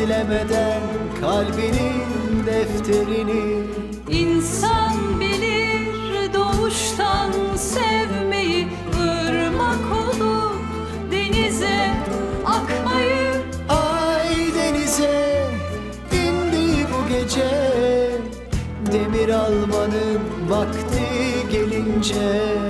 kilitlemeden kalbinin defterini. İnsan bilir doğuştan sevmeyi ırmak olup denize akmayı. Ay denize indi bu gece. Demir almanın vakti gelince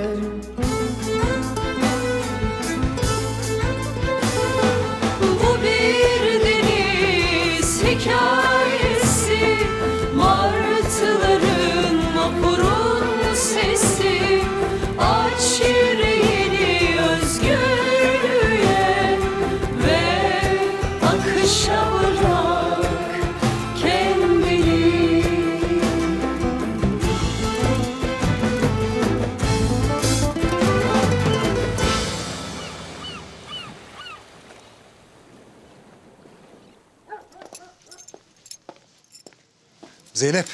Zeynep,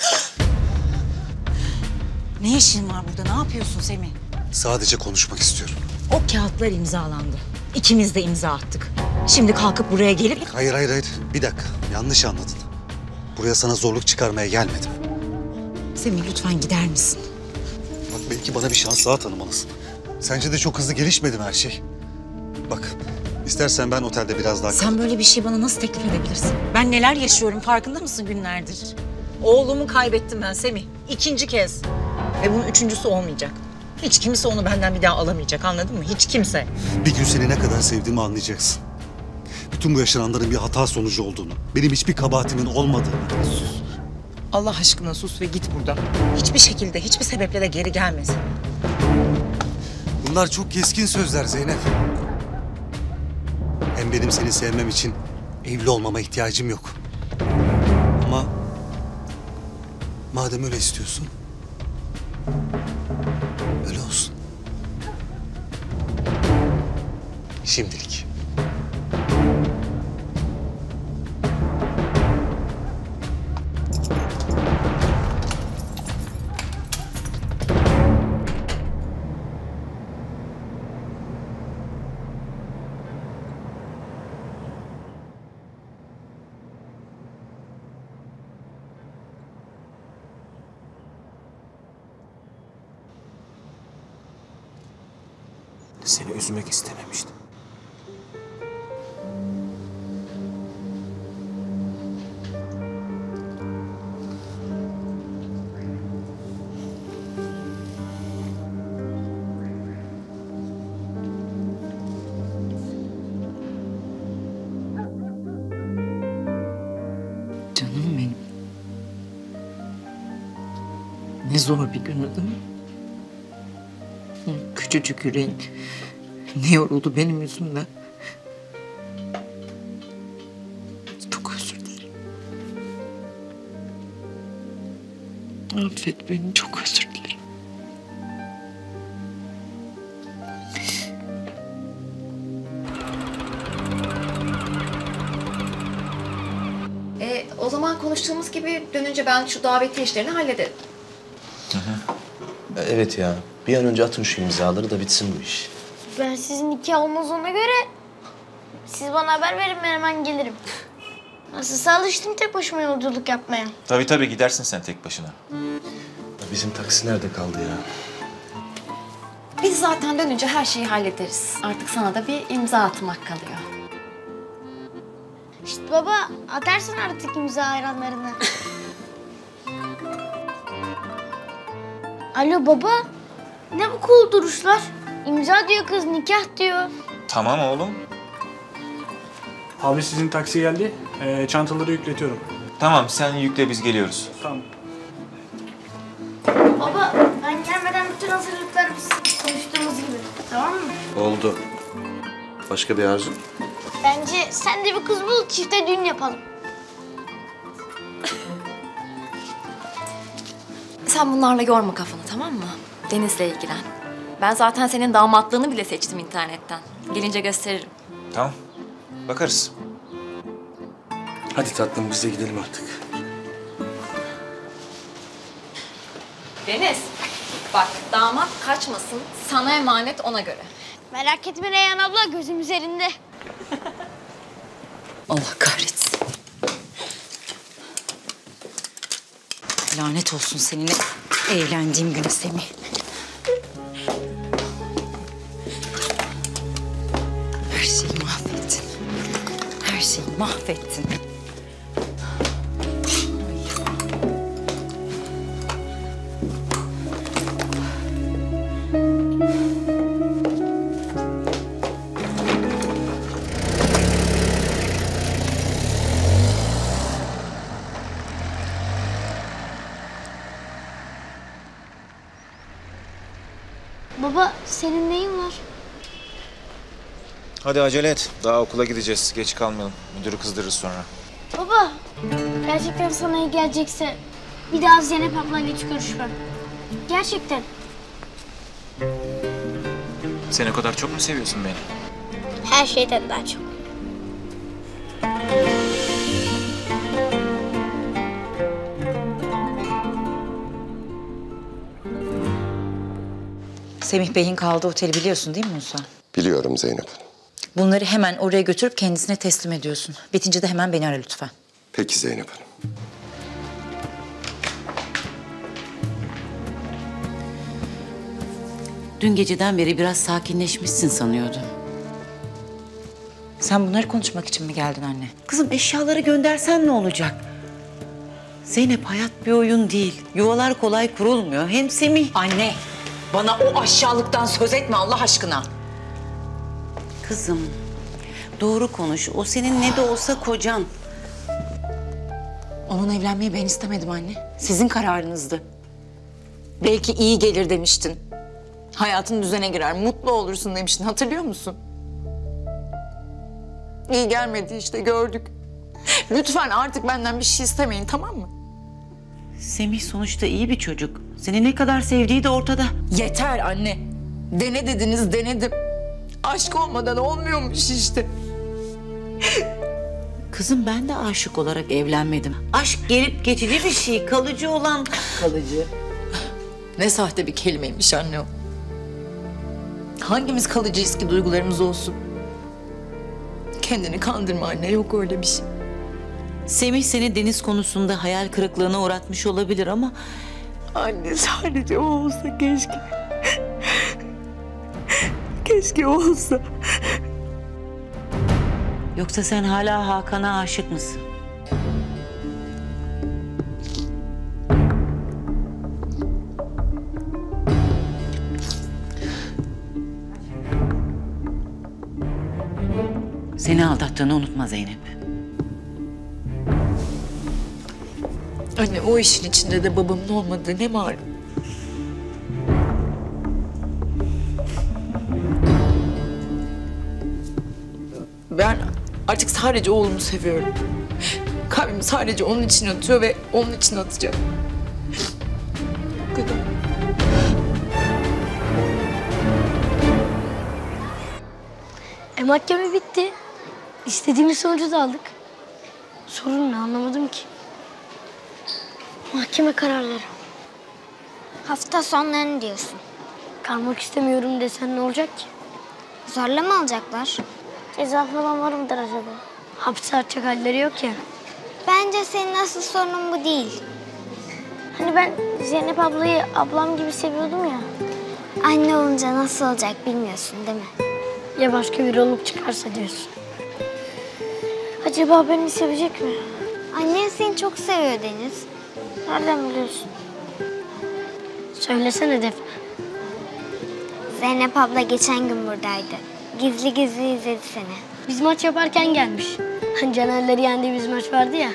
Ne işin var burada? Ne yapıyorsun Semih? sadece konuşmak istiyorum. O kağıtlar imzalandı. İkimiz de imza attık. Şimdi kalkıp buraya gelip... Hayır, hayır, hayır. Bir dakika, yanlış anladın. Buraya sana zorluk çıkarmaya gelmedim. Semih lütfen gider misin? Bak belki bana bir şans daha tanımalısın. Sence de çok hızlı gelişmedi mi her şey? Bak, istersen ben otelde biraz daha Sen böyle bir şey bana nasıl teklif edebilirsin? Ben neler yaşıyorum farkında mısın günlerdir? Oğlumu kaybettim ben Semih. İkinci kez. Ve bunun üçüncüsü olmayacak. Hiç kimse onu benden bir daha alamayacak anladın mı? Hiç kimse. Bir gün seni ne kadar sevdiğimi anlayacaksın. Bütün bu yaşananların bir hata sonucu olduğunu, benim hiçbir kabahatimin olmadığını. Allah aşkına sus ve git buradan. Hiçbir şekilde, hiçbir sebeple de geri gelmesin. Bunlar çok keskin sözler Zeynep. Hem benim seni sevmem için evli olmama ihtiyacım yok. Madem öyle istiyorsun, öyle olsun. Şimdilik. Üzmek istememiştim. Canım benim. Ne zor bir gündü değil mi? Küçücük yüreğin ne yoruldu benim yüzümden. Çok özür dilerim. Affet beni, çok özür dilerim. E, o zaman konuştuğumuz gibi dönünce ben şu davetiye işlerini hallederim. Evet ya. Bir an önce atın şu imzaları da bitsin bu iş. Ben sizin nikah olmaz ona göre siz bana haber verin ben hemen gelirim. Nasılsa alıştım tek başıma yolculuk yapmaya. Tabii tabii gidersin sen tek başına. Bizim taksi nerede kaldı ya? Biz zaten dönünce her şeyi hallederiz. Artık sana da bir imza atmak kalıyor. İşte baba atarsın artık imza hayranlarını. Alo baba. Ne bu cool duruşlar? İmza diyor kız, nikah diyor. Tamam oğlum. Abi sizin taksi geldi. Ee, çantaları yükletiyorum. Tamam sen yükle biz geliyoruz. Tamam. Baba ben gelmeden bütün hazırlıkları biz konuştuğumuz gibi. Tamam mı? Oldu. Başka bir arzu? Bence sen de bir kız bul çifte düğün yapalım. Sen bunlarla yorma kafanı tamam mı? Deniz'le ilgilen. Ben zaten senin damatlığını bile seçtim internetten. Gelince gösteririm. Tamam. Bakarız. Hadi tatlım biz de gidelim artık. Deniz, bak damat kaçmasın. Sana emanet ona göre. Merak etme Reyhan abla gözüm üzerinde. Allah kahretsin. Lanet olsun seninle evlendiğim güne Semih. Mahvettin. Hadi acele et. Daha okula gideceğiz. Geç kalmayalım. Müdürü kızdırırız sonra. Baba gerçekten sana iyi gelecekse bir daha Zeynep ablayla hiç görüşmem. Gerçekten. Sen o kadar çok mu seviyorsun beni? Her şeyden daha çok. Semih Bey'in kaldığı oteli biliyorsun değil mi Musa? Biliyorum Zeynep. Bunları hemen oraya götürüp kendisine teslim ediyorsun. Bitince de hemen beni ara lütfen. Peki Zeynep Hanım. Dün geceden beri biraz sakinleşmişsin sanıyordum. Sen bunları konuşmak için mi geldin anne? Kızım eşyaları göndersen ne olacak? Zeynep hayat bir oyun değil. Yuvalar kolay kurulmuyor. Hem Semih... Anne, bana o aşağılıktan söz etme Allah aşkına. Kızım doğru konuş. O senin ne de olsa kocan. Onunla evlenmeyi ben istemedim anne. Sizin kararınızdı. Belki iyi gelir demiştin. Hayatın düzene girer, mutlu olursun demiştin. Hatırlıyor musun? İyi gelmedi işte gördük. Lütfen artık benden bir şey istemeyin tamam mı? Semih sonuçta iyi bir çocuk. Seni ne kadar sevdiği de ortada. Yeter anne. Dene dediniz denedim. Aşk olmadan olmuyormuş işte. Kızım ben de aşık olarak evlenmedim. Aşk gelip geçici bir şey. Kalıcı olan kalıcı. Ne sahte bir kelimeymiş anne o. Hangimiz kalıcıyız ki duygularımız olsun? Kendini kandırma anne yok öyle bir şey. Semih seni deniz konusunda hayal kırıklığına uğratmış olabilir ama... Anne sadece o olsa keşke. Keşke olsa. Yoksa sen hala Hakan'a aşık mısın? Seni aldattığını unutma Zeynep. Anne o işin içinde de babamın olmadığı ne malum. Ben artık sadece oğlumu seviyorum. Kalbim sadece onun için atıyor ve onun için atacak. Bu kadar. E mahkeme bitti. İstediğimiz sonucu da aldık. Sorun ne anlamadım ki. Mahkeme kararları. Hafta sonlarını diyorsun. Kalmak istemiyorum desen ne olacak ki? Zorla mı alacaklar? Ceza falan var mıdır acaba? Hapse atacak halleri yok ya. Bence senin asıl sorunun bu değil. Hani ben Zeynep ablayı ablam gibi seviyordum ya. Anne olunca nasıl olacak bilmiyorsun değil mi? Ya başka biri olup çıkarsa diyorsun. Acaba beni sevecek mi? Annen seni çok seviyor Deniz. Nereden biliyorsun? Söylesene Defne. Zeynep abla geçen gün buradaydı. Gizli gizli izledi seni. Biz maç yaparken gelmiş. Hani Canerleri yendiğimiz maç vardı ya.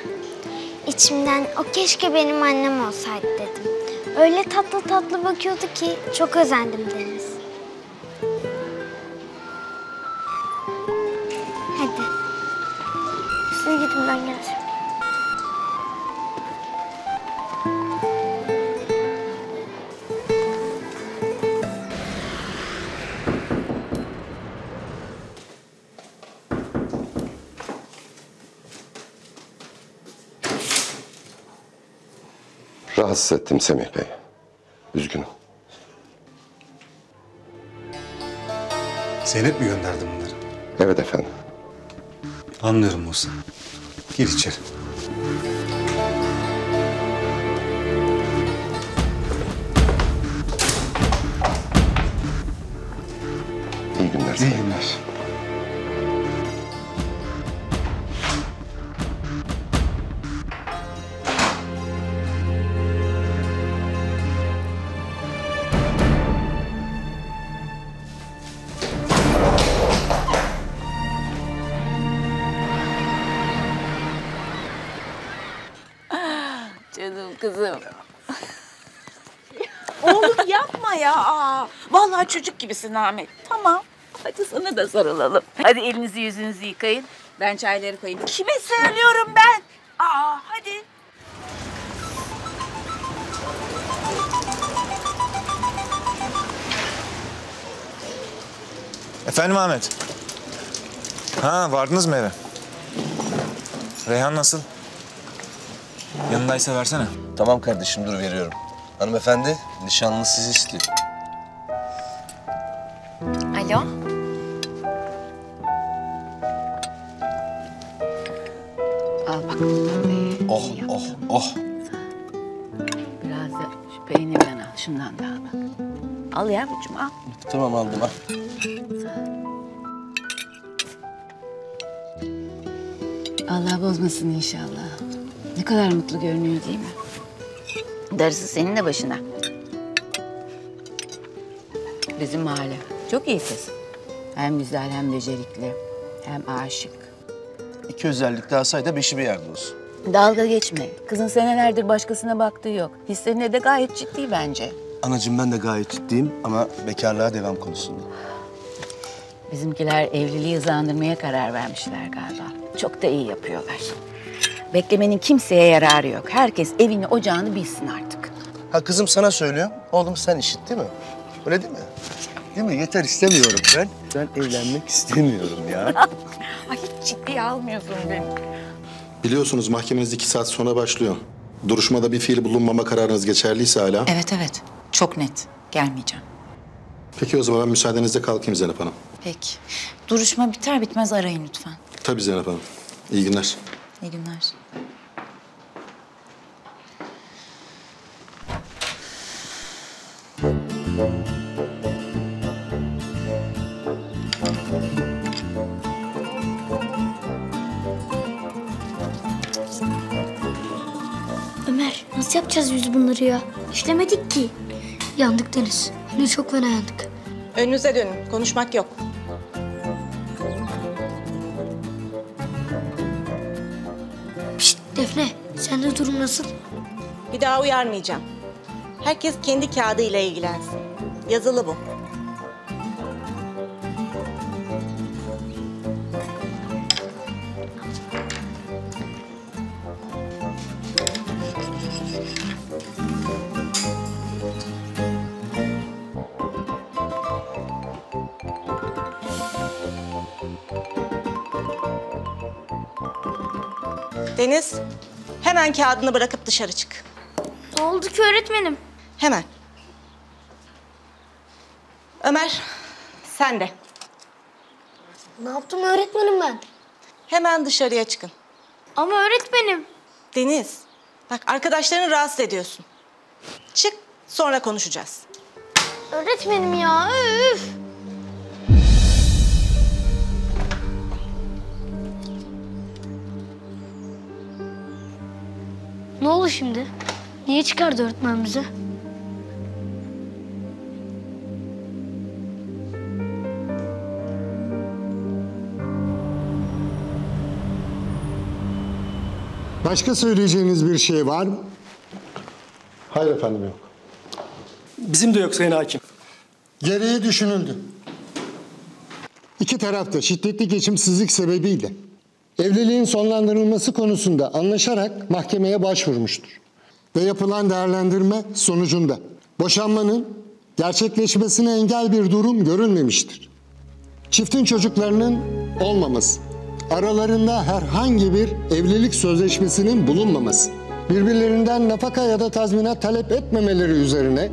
İçimden o keşke benim annem olsaydı dedim. Öyle tatlı tatlı bakıyordu ki çok özendim Deniz. Hadi. Siz gidin ben geleceğim. Rahatsız ettim Semih Bey. Üzgünüm. Zeynep mi gönderdi bunları? Evet efendim. Anlıyorum Musa. Gir içeri. İyi günler İyi günler. Kızım. Oğlum yapma ya. Aa, vallahi çocuk gibisin Ahmet. Tamam. Hadi sana da sarılalım. Hadi elinizi yüzünüzü yıkayın. Ben çayları koyayım. Kime söylüyorum ben? Aa hadi. Efendim Ahmet. Ha vardınız mı eve? Reyhan nasıl? Yanındaysa versene. Tamam kardeşim dur veriyorum. Hanımefendi nişanlı sizi istiyor. Alo. Al bak. Oh oh oh. Biraz da şu peynirden al. Şundan da al bak. Al yavrucuğum al. Tamam aldım al. Allah bozmasın inşallah. Ne kadar mutlu görünüyor değil mi? Darısı senin de başına. Bizim mahalle. Çok iyi kız. Hem güzel hem becerikli. Hem aşık. İki özellik daha say da beşi bir yerde olsun. Dalga geçme. Kızın senelerdir başkasına baktığı yok. Hislerine de gayet ciddi bence. Anacığım ben de gayet ciddiyim ama bekarlığa devam konusunda. Bizimkiler evliliği hızlandırmaya karar vermişler galiba. Çok da iyi yapıyorlar. Beklemenin kimseye yararı yok. Herkes evini ocağını bilsin artık. Ha kızım sana söylüyorum. Oğlum sen işit değil mi? Öyle değil mi? Değil mi? Yeter istemiyorum ben. Ben evlenmek istemiyorum ya. Ay hiç ciddiye almıyorsun beni. Biliyorsunuz mahkemeniz iki saat sonra başlıyor. Duruşmada bir fiil bulunmama kararınız geçerliyse hala. Evet evet. Çok net. Gelmeyeceğim. Peki o zaman ben müsaadenizle kalkayım Zeynep Hanım. Peki. Duruşma biter bitmez arayın lütfen. Tabii Zeynep Hanım. İyi günler. İyi günler. Nasıl yapacağız biz bunları ya? İşlemedik ki. Yandık Deniz. De çok fena yandık. Önünüze dönün. Konuşmak yok. Pişt Defne sende durum nasıl? Bir daha uyarmayacağım. Herkes kendi kağıdıyla ilgilensin. Yazılı bu. Deniz, hemen kağıdını bırakıp dışarı çık. Ne oldu ki öğretmenim? Hemen. Ömer, sen de. Ne yaptım öğretmenim ben? Hemen dışarıya çıkın. Ama öğretmenim. Deniz, bak arkadaşlarını rahatsız ediyorsun. Çık, sonra konuşacağız. Öğretmenim ya üf. Ne oldu şimdi? Niye çıkardı öğretmen bize? Başka söyleyeceğiniz bir şey var mı? Hayır efendim yok. Bizim de yok Sayın Hakim. Gereği düşünüldü. İki taraf da şiddetli geçimsizlik sebebiyle evliliğin sonlandırılması konusunda anlaşarak mahkemeye başvurmuştur. Ve yapılan değerlendirme sonucunda boşanmanın gerçekleşmesine engel bir durum görülmemiştir. Çiftin çocuklarının olmaması, aralarında herhangi bir evlilik sözleşmesinin bulunmaması, birbirlerinden nafaka ya da tazminat talep etmemeleri üzerine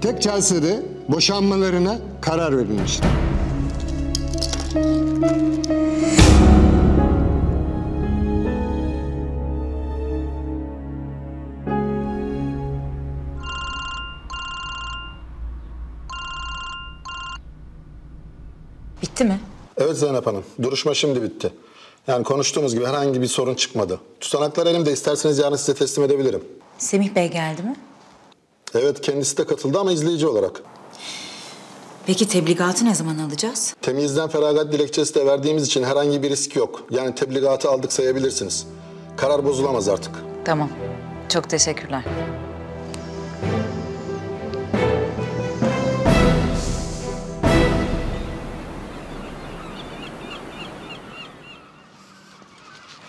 tek celsede boşanmalarına karar verilmiştir. Evet Zeynep Hanım, duruşma şimdi bitti. Yani konuştuğumuz gibi herhangi bir sorun çıkmadı. Tutanaklar elimde, isterseniz yarın size teslim edebilirim. Semih Bey geldi mi? Evet, kendisi de katıldı ama izleyici olarak. Peki tebligatı ne zaman alacağız? Temizden feragat dilekçesi de verdiğimiz için herhangi bir risk yok. Yani tebligatı aldık sayabilirsiniz. Karar bozulamaz artık. Tamam. Çok teşekkürler.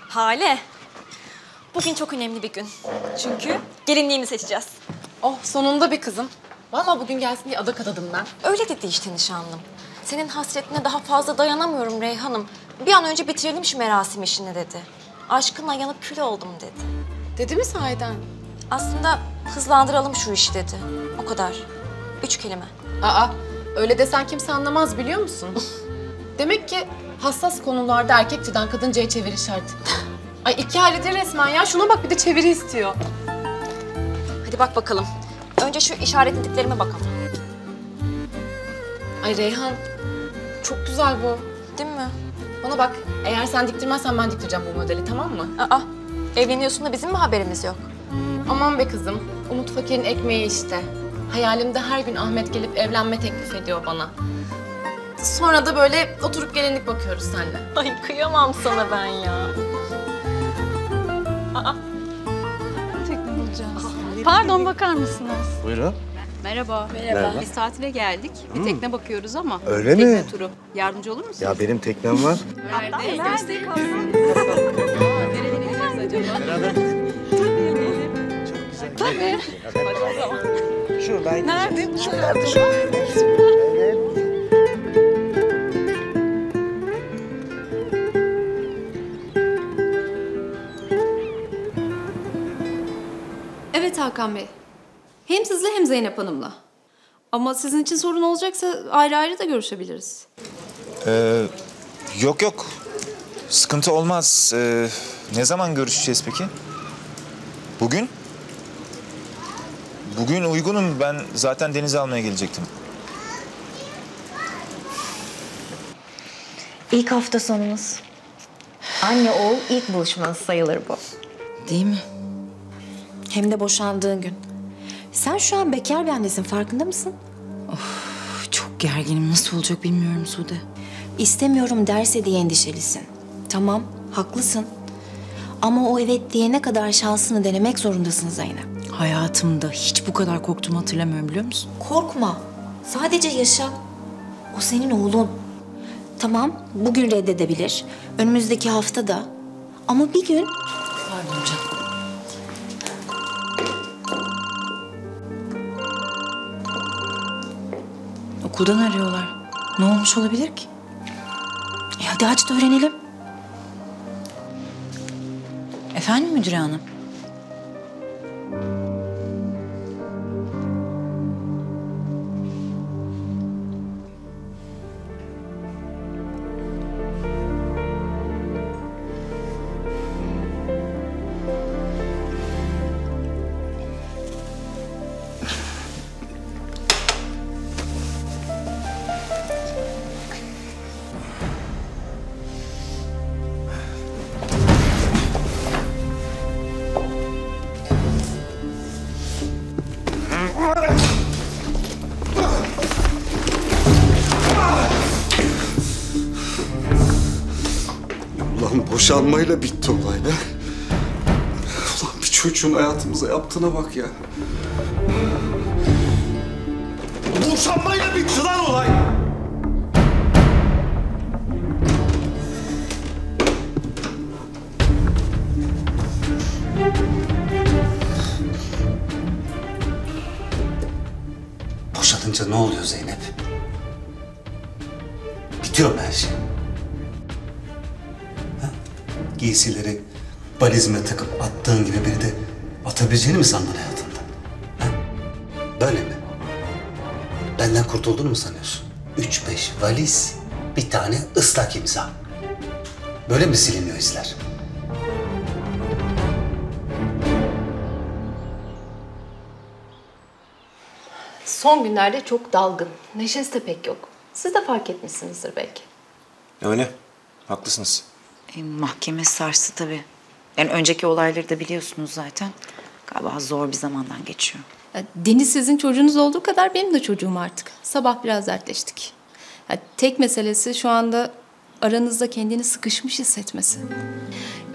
Hale. Bugün çok önemli bir gün. Çünkü gelinliğimi seçeceğiz. Oh sonunda bir kızım. Vallahi bugün gelsin diye adak adadım ben. Öyle dedi işte nişanlım. Senin hasretine daha fazla dayanamıyorum Reyhan'ım. Bir an önce bitirelim şu merasim işini dedi. Aşkınla yanıp kül oldum dedi. Dedi mi sahiden? Aslında hızlandıralım şu işi dedi. O kadar. Üç kelime. Aa öyle desen kimse anlamaz biliyor musun? Demek ki hassas konularda erkekçiden kadıncaya çeviri şart. Ay iki halede resmen ya. Şuna bak bir de çeviri istiyor. Hadi bak bakalım. Önce şu işaretlediklerime bakalım. Ay Reyhan çok güzel bu. Değil mi? Bana bak eğer sen diktirmezsen ben diktireceğim bu modeli tamam mı? Aa evleniyorsun da bizim mi haberimiz yok? Aman be kızım. Umut Fakir'in ekmeği işte. Hayalimde her gün Ahmet gelip evlenme teklif ediyor bana. Sonra da böyle oturup gelinlik bakıyoruz seninle. Ay kıyamam sana ben ya. Aa. Pardon bakar mısınız? Buyurun. Merhaba. Merhaba. Biz tatile geldik. Bir Hmm. tekne bakıyoruz ama. Öyle tekne mi? turu. Yardımcı olur musunuz? Ya benim teknem var. Nerede? Gösterin. Nereye gideceğiz acaba? Tabii. Hadi o zaman. Şuradan Nerede? Nerede? Evet Hakan Bey. Hem sizle hem Zeynep Hanım'la. Ama sizin için sorun olacaksa ayrı ayrı da görüşebiliriz. Ee, yok yok. Sıkıntı olmaz. Ee, ne zaman görüşeceğiz peki? Bugün? Bugün uygunum. Ben zaten deniz almaya gelecektim. İlk hafta sonumuz. Anne oğul ilk buluşmanız sayılır bu. Değil mi? Hem de boşandığın gün. Sen şu an bekar bir annesin farkında mısın? Çok gerginim. Nasıl olacak bilmiyorum Sude. İstemiyorum derse diye endişelisin. Tamam haklısın. Ama o evet diyene kadar şansını denemek zorundasın Zeynep. Hayatımda hiç bu kadar korktuğumu hatırlamıyorum biliyor musun? Korkma. Sadece yaşa. O senin oğlun. Tamam bugün reddedebilir. Önümüzdeki hafta da. Ama bir gün... Okuldan arıyorlar. Ne olmuş olabilir ki? E hadi aç da öğrenelim. Efendim müdüre hanım? Boşanmayla bitti olay be. Ulan bir çocuğun hayatımıza yaptığına bak ya. Boşanmayla bitti lan olay. Giysileri valizime takıp attığın gibi biri de atabileceğini mi sandın hayatında? Ha? Böyle mi? Benden kurtulduğunu mu sanıyorsun? Üç beş valiz, bir tane ıslak imza. Böyle mi siliniyor izler? Son günlerde çok dalgın. Neşesi de pek yok. Siz de fark etmişsinizdir belki. Öyle. Haklısınız. E, mahkeme sarsı tabii. Yani önceki olayları da biliyorsunuz zaten. Galiba zor bir zamandan geçiyor. Ya, Deniz sizin çocuğunuz olduğu kadar benim de çocuğum artık. Sabah biraz dertleştik. Ya, tek meselesi şu anda aranızda kendini sıkışmış hissetmesi.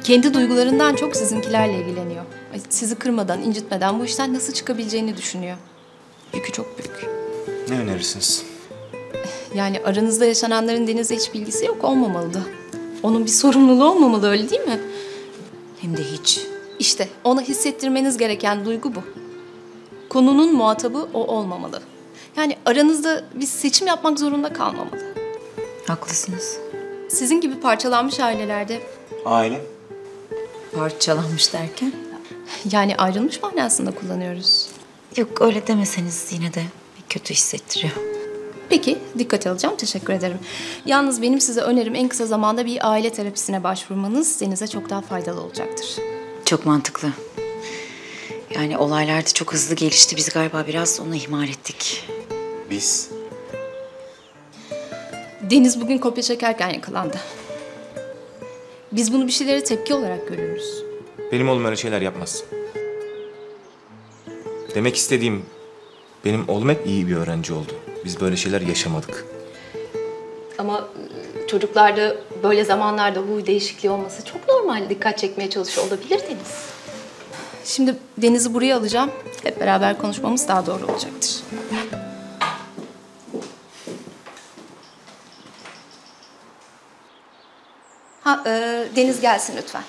Kendi duygularından çok sizinkilerle ilgileniyor. Sizi kırmadan, incitmeden bu işten nasıl çıkabileceğini düşünüyor. Yükü çok büyük. Ne önerirsiniz? Yani aranızda yaşananların Deniz'le hiç bilgisi yok olmamalı da. Onun bir sorumluluğu olmamalı öyle değil mi? Hem de hiç. İşte ona hissettirmeniz gereken duygu bu. Konunun muhatabı o olmamalı. Yani aranızda bir seçim yapmak zorunda kalmamalı. Haklısınız. Sizin gibi parçalanmış ailelerde Aile. Parçalanmış derken? yani ayrılmış manasında kullanıyoruz. Yok öyle demeseniz yine de bir kötü hissettiriyor. Peki, dikkate alacağım. Teşekkür ederim. Yalnız benim size önerim en kısa zamanda bir aile terapisine başvurmanız Deniz'e çok daha faydalı olacaktır. Çok mantıklı. Yani olaylar da çok hızlı gelişti. Biz galiba biraz onu ihmal ettik. Biz. Deniz bugün kopya çekerken yakalandı. Biz bunu bir şeylere tepki olarak görüyoruz. Benim oğlum öyle şeyler yapmaz. Demek istediğim benim oğlum hep iyi bir öğrenci oldu. Biz böyle şeyler yaşamadık. Ama çocuklarda böyle zamanlarda huy değişikliği olması çok normal. Dikkat çekmeye çalışıyor olabilir Deniz. Şimdi Deniz'i buraya alacağım. Hep beraber konuşmamız daha doğru olacaktır. Ha, e, Deniz gelsin lütfen.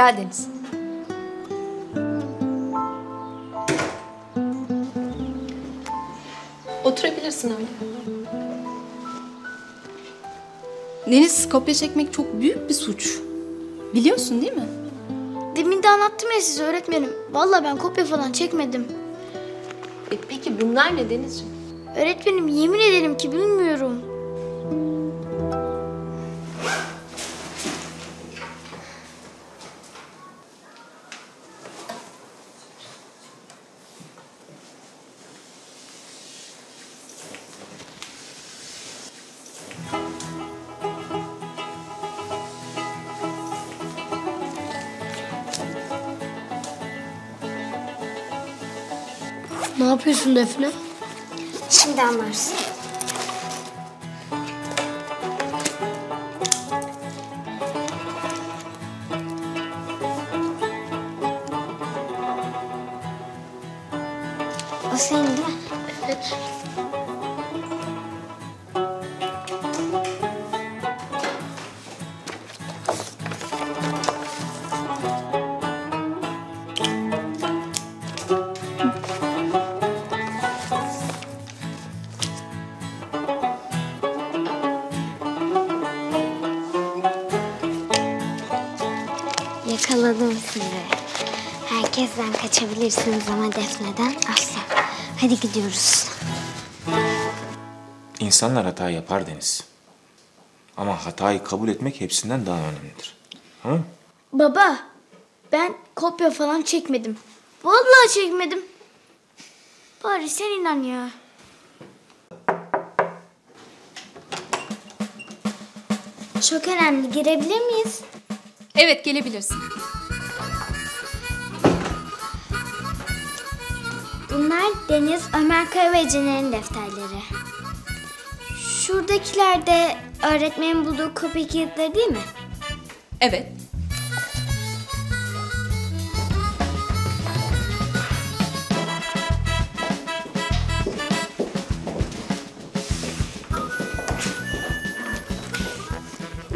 Gel Deniz. Oturabilirsin öyle. Deniz kopya çekmek çok büyük bir suç. Biliyorsun değil mi? Demin de anlattım ya size öğretmenim. Vallahi ben kopya falan çekmedim. E peki bunlar ne Denizciğim? Öğretmenim yemin ederim ki bilmiyorum. Yapıyorsun Defne? Şimdi anlarsın. Hadi gidiyoruz. İnsanlar hata yapar Deniz. Ama hatayı kabul etmek hepsinden daha önemlidir. Tamam mı? Baba, ben kopya falan çekmedim. Vallahi çekmedim. Bari sen inan ya. Çok önemli. Girebilir miyiz? Evet gelebilirsin. Bunlar Deniz, Ömer Kaya ve Cener'in defterleri. Şuradakiler de öğretmenin bulduğu kopya kağıtları değil mi? Evet.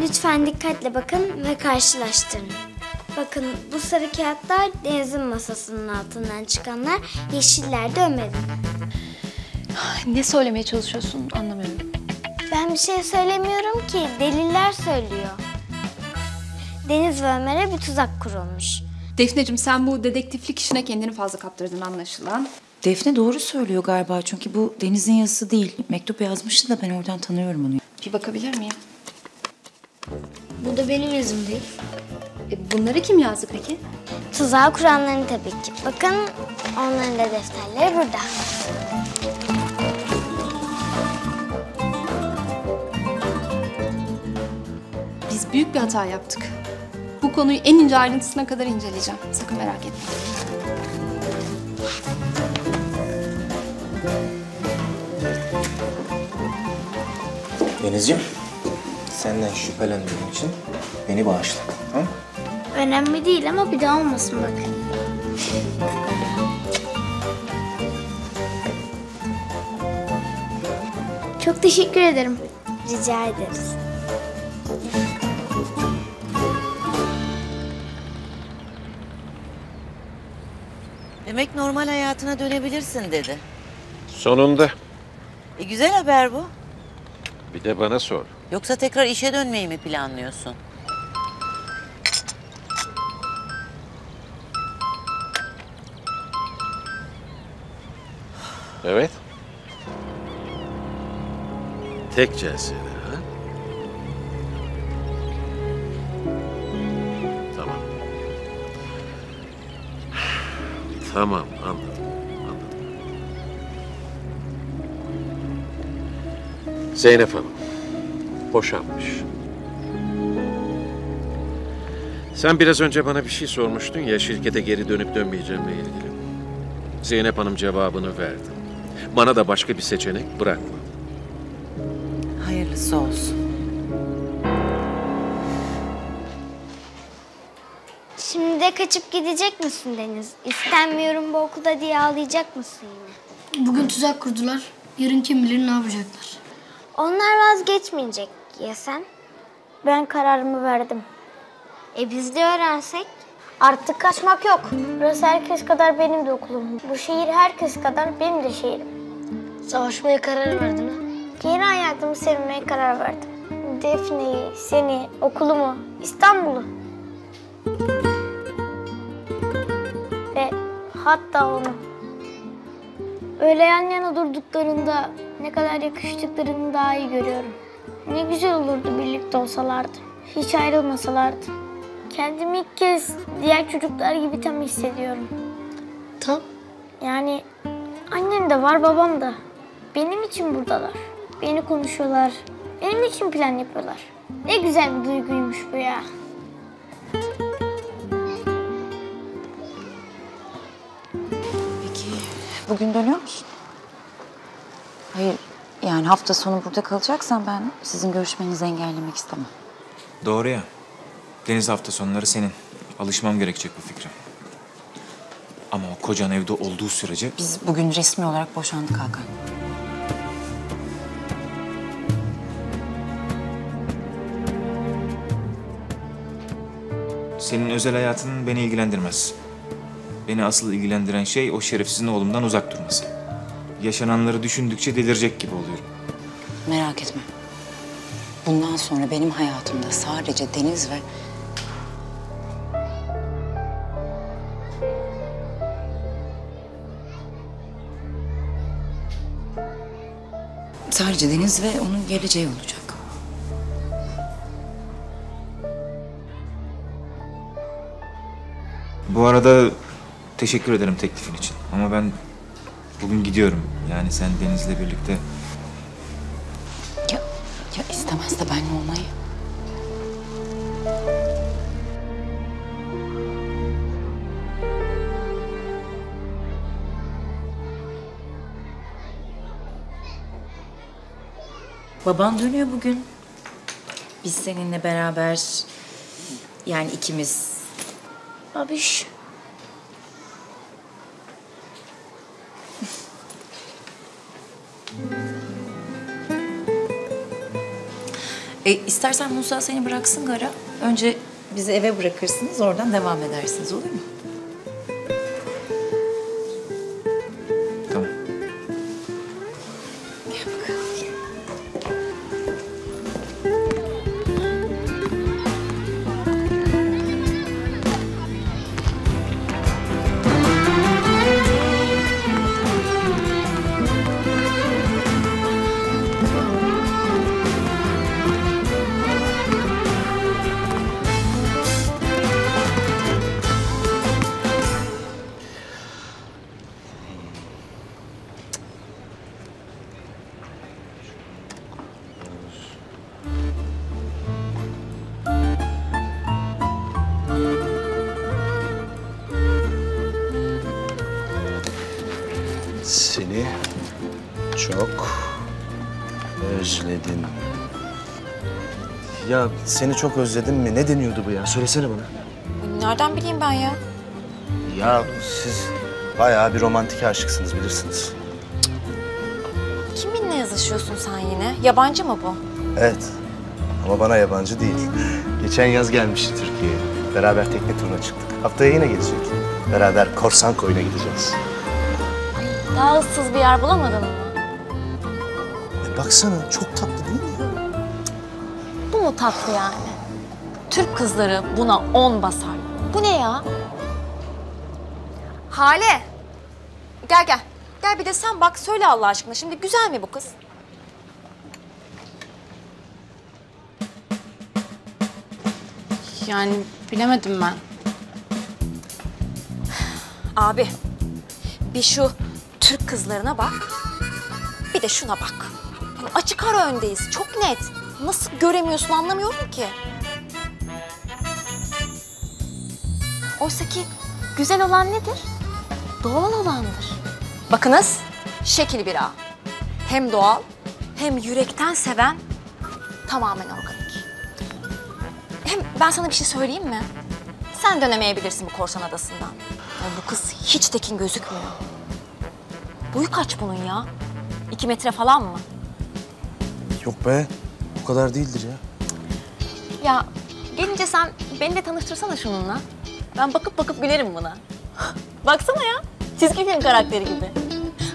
Lütfen dikkatle bakın ve karşılaştırın. Bakın bu sarı kağıtlar Deniz'in masasının altından çıkanlar, yeşiller de Ömer'in. Ne söylemeye çalışıyorsun anlamıyorum. Ben bir şey söylemiyorum ki. Deliller söylüyor. Deniz ve Ömer'e bir tuzak kurulmuş. Defneciğim sen bu dedektiflik işine kendini fazla kaptırdın anlaşılan. Defne doğru söylüyor galiba çünkü bu Deniz'in yazısı değil. Mektup yazmıştı da ben oradan tanıyorum onu. Bir bakabilir miyim? Bu da benim yazım değil. E, bunları kim yazdı peki? Tuzağı kuranların tabii ki. Bakın onların da defterleri burada. Biz büyük bir hata yaptık. Bu konuyu en ince ayrıntısına kadar inceleyeceğim. Sakın merak etme. Denizciğim, senden şüphelendiğim için beni bağışla. Ha? Önemli değil ama bir daha olmasın bak. Çok teşekkür ederim. Rica ederiz. Demek normal hayatına dönebilirsin dedi. Sonunda. E güzel haber bu. Bir de bana sor. Yoksa tekrar işe dönmeyi mi planlıyorsun? Evet. Tek celsede ha? Tamam. Tamam anladım. Anladım. Zeynep Hanım. Boşanmış. Sen biraz önce bana bir şey sormuştun ya şirkete geri dönüp dönmeyeceğimle ilgili. Zeynep Hanım cevabını verdi. Bana da başka bir seçenek bırakmadı. Hayırlısı olsun. Şimdi de kaçıp gidecek misin Deniz? İstenmiyorum bu okulda diye ağlayacak mısın yine? Bugün tuzak kurdular. Yarın kim bilir ne yapacaklar. Onlar vazgeçmeyecek ya sen? Ben kararımı verdim. E biz de öğrensek? Artık kaçmak yok. Burası herkes kadar benim de okulum. Bu şehir herkes kadar benim de şehrim. Savaşmaya karar verdin ha? Yeni hayatımı sevmeye karar verdim. Defne'yi, seni, okulumu, İstanbul'u. Ve hatta onu. Öyle yan yana durduklarında ne kadar yakıştıklarını daha iyi görüyorum. Ne güzel olurdu birlikte olsalardı. Hiç ayrılmasalardı. Kendimi ilk kez diğer çocuklar gibi tam hissediyorum. Tam? Yani annem de var babam da. Benim için buradalar. Beni konuşuyorlar. Benim için plan yapıyorlar. Ne güzel bir duyguymuş bu ya. Peki bugün dönüyor musun? Hayır yani hafta sonu burada kalacaksan ben sizin görüşmenizi engellemek istemem. Doğru ya. Deniz hafta sonları senin. Alışmam gerekecek bu fikre. Ama o kocan evde olduğu sürece... Biz bugün resmi olarak boşandık Hakan. Senin özel hayatın beni ilgilendirmez. Beni asıl ilgilendiren şey o şerefsizin oğlumdan uzak durması. Yaşananları düşündükçe delirecek gibi oluyorum. Merak etme. Bundan sonra benim hayatımda sadece Deniz ve... Sadece Deniz ve onun geleceği olacak. Bu arada teşekkür ederim teklifin için. Ama ben bugün gidiyorum. Yani sen Deniz'le birlikte... Ya, ya istemez de benle olmayı. Baban dönüyor bugün. Biz seninle beraber yani ikimiz Babiş. E, istersen Musa seni bıraksın Gara. Önce bizi eve bırakırsınız, oradan devam edersiniz olur mu? Seni çok özledim. Ya seni çok özledim mi? Ne deniyordu bu ya? Söylesene bana. Nereden bileyim ben ya? Ya siz bayağı bir romantik aşıksınız bilirsiniz. Kiminle yazışıyorsun sen yine? Yabancı mı bu? Evet. Ama bana yabancı değil. Geçen yaz gelmişti Türkiye'ye. Beraber tekne turuna çıktık. Haftaya yine gelecek. Beraber korsan koyuna gideceğiz. Daha ıssız bir yer bulamadın mı? E baksana çok tatlı değil mi ya? Bu mu tatlı yani? Türk kızları buna on basar. Bu ne ya? Hale. Gel gel. Gel bir de sen bak söyle Allah aşkına. Şimdi güzel mi bu kız? Yani bilemedim ben. Abi bir şu Türk kızlarına bak. Bir de şuna bak. Açık ara öndeyiz. Çok net. Nasıl göremiyorsun anlamıyorum ki. Oysa ki güzel olan nedir? Doğal olandır. Bakınız şekil bir ağ. Hem doğal hem yürekten seven tamamen organik. Hem ben sana bir şey söyleyeyim mi? Sen dönemeyebilirsin bu korsan adasından. Ya bu kız hiç tekin gözükmüyor. Boyu kaç bunun ya? İki metre falan mı? Yok be. Bu kadar değildir ya. Ya gelince sen beni de tanıştırsana şununla. Ben bakıp bakıp gülerim buna. Baksana ya. Çizgi film karakteri gibi.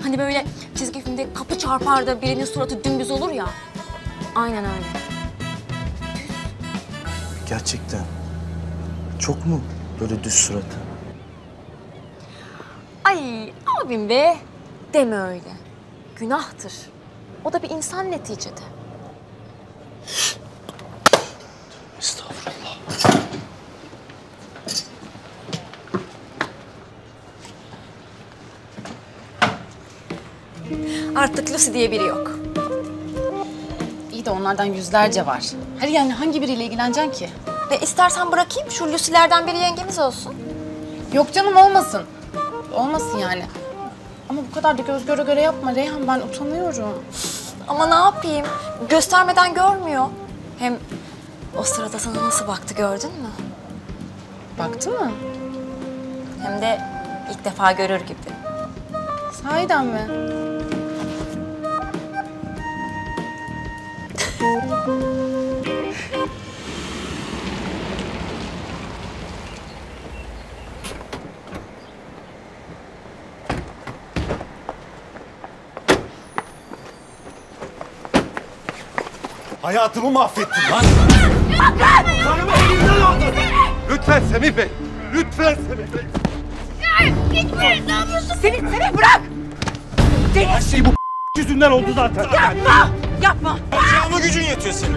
Hani böyle çizgi filmde kapı çarpar da birinin suratı dümdüz olur ya. Aynen öyle. Gerçekten. Çok mu böyle düz suratı? Ay abim be. Deme öyle. Günahtır. O da bir insan neticede. Estağfurullah. Artık Lucy diye biri yok. İyi de onlardan yüzlerce var. Hayır yani hangi biriyle ilgileneceksin ki? Ve istersen bırakayım şu Lucy'lerden biri yengemiz olsun. Yok canım olmasın. Olmasın yani. Ama bu kadar da göz göre göre yapma Reyhan ben utanıyorum. Ama ne yapayım? Göstermeden görmüyor. Hem o sırada sana nasıl baktı gördün mü? Baktı mı? Hem de ilk defa görür gibi. Sahiden mi? Hayatımı mahvettin lan. Karımı elimden aldın. Lütfen Semih Bey. Lütfen Semih Bey. Gitme ne yapıyorsun? Seni, seni bırak. Her şey bu yüzünden oldu zaten. Yapma. Yapma. Bacağıma gücün yetiyor senin.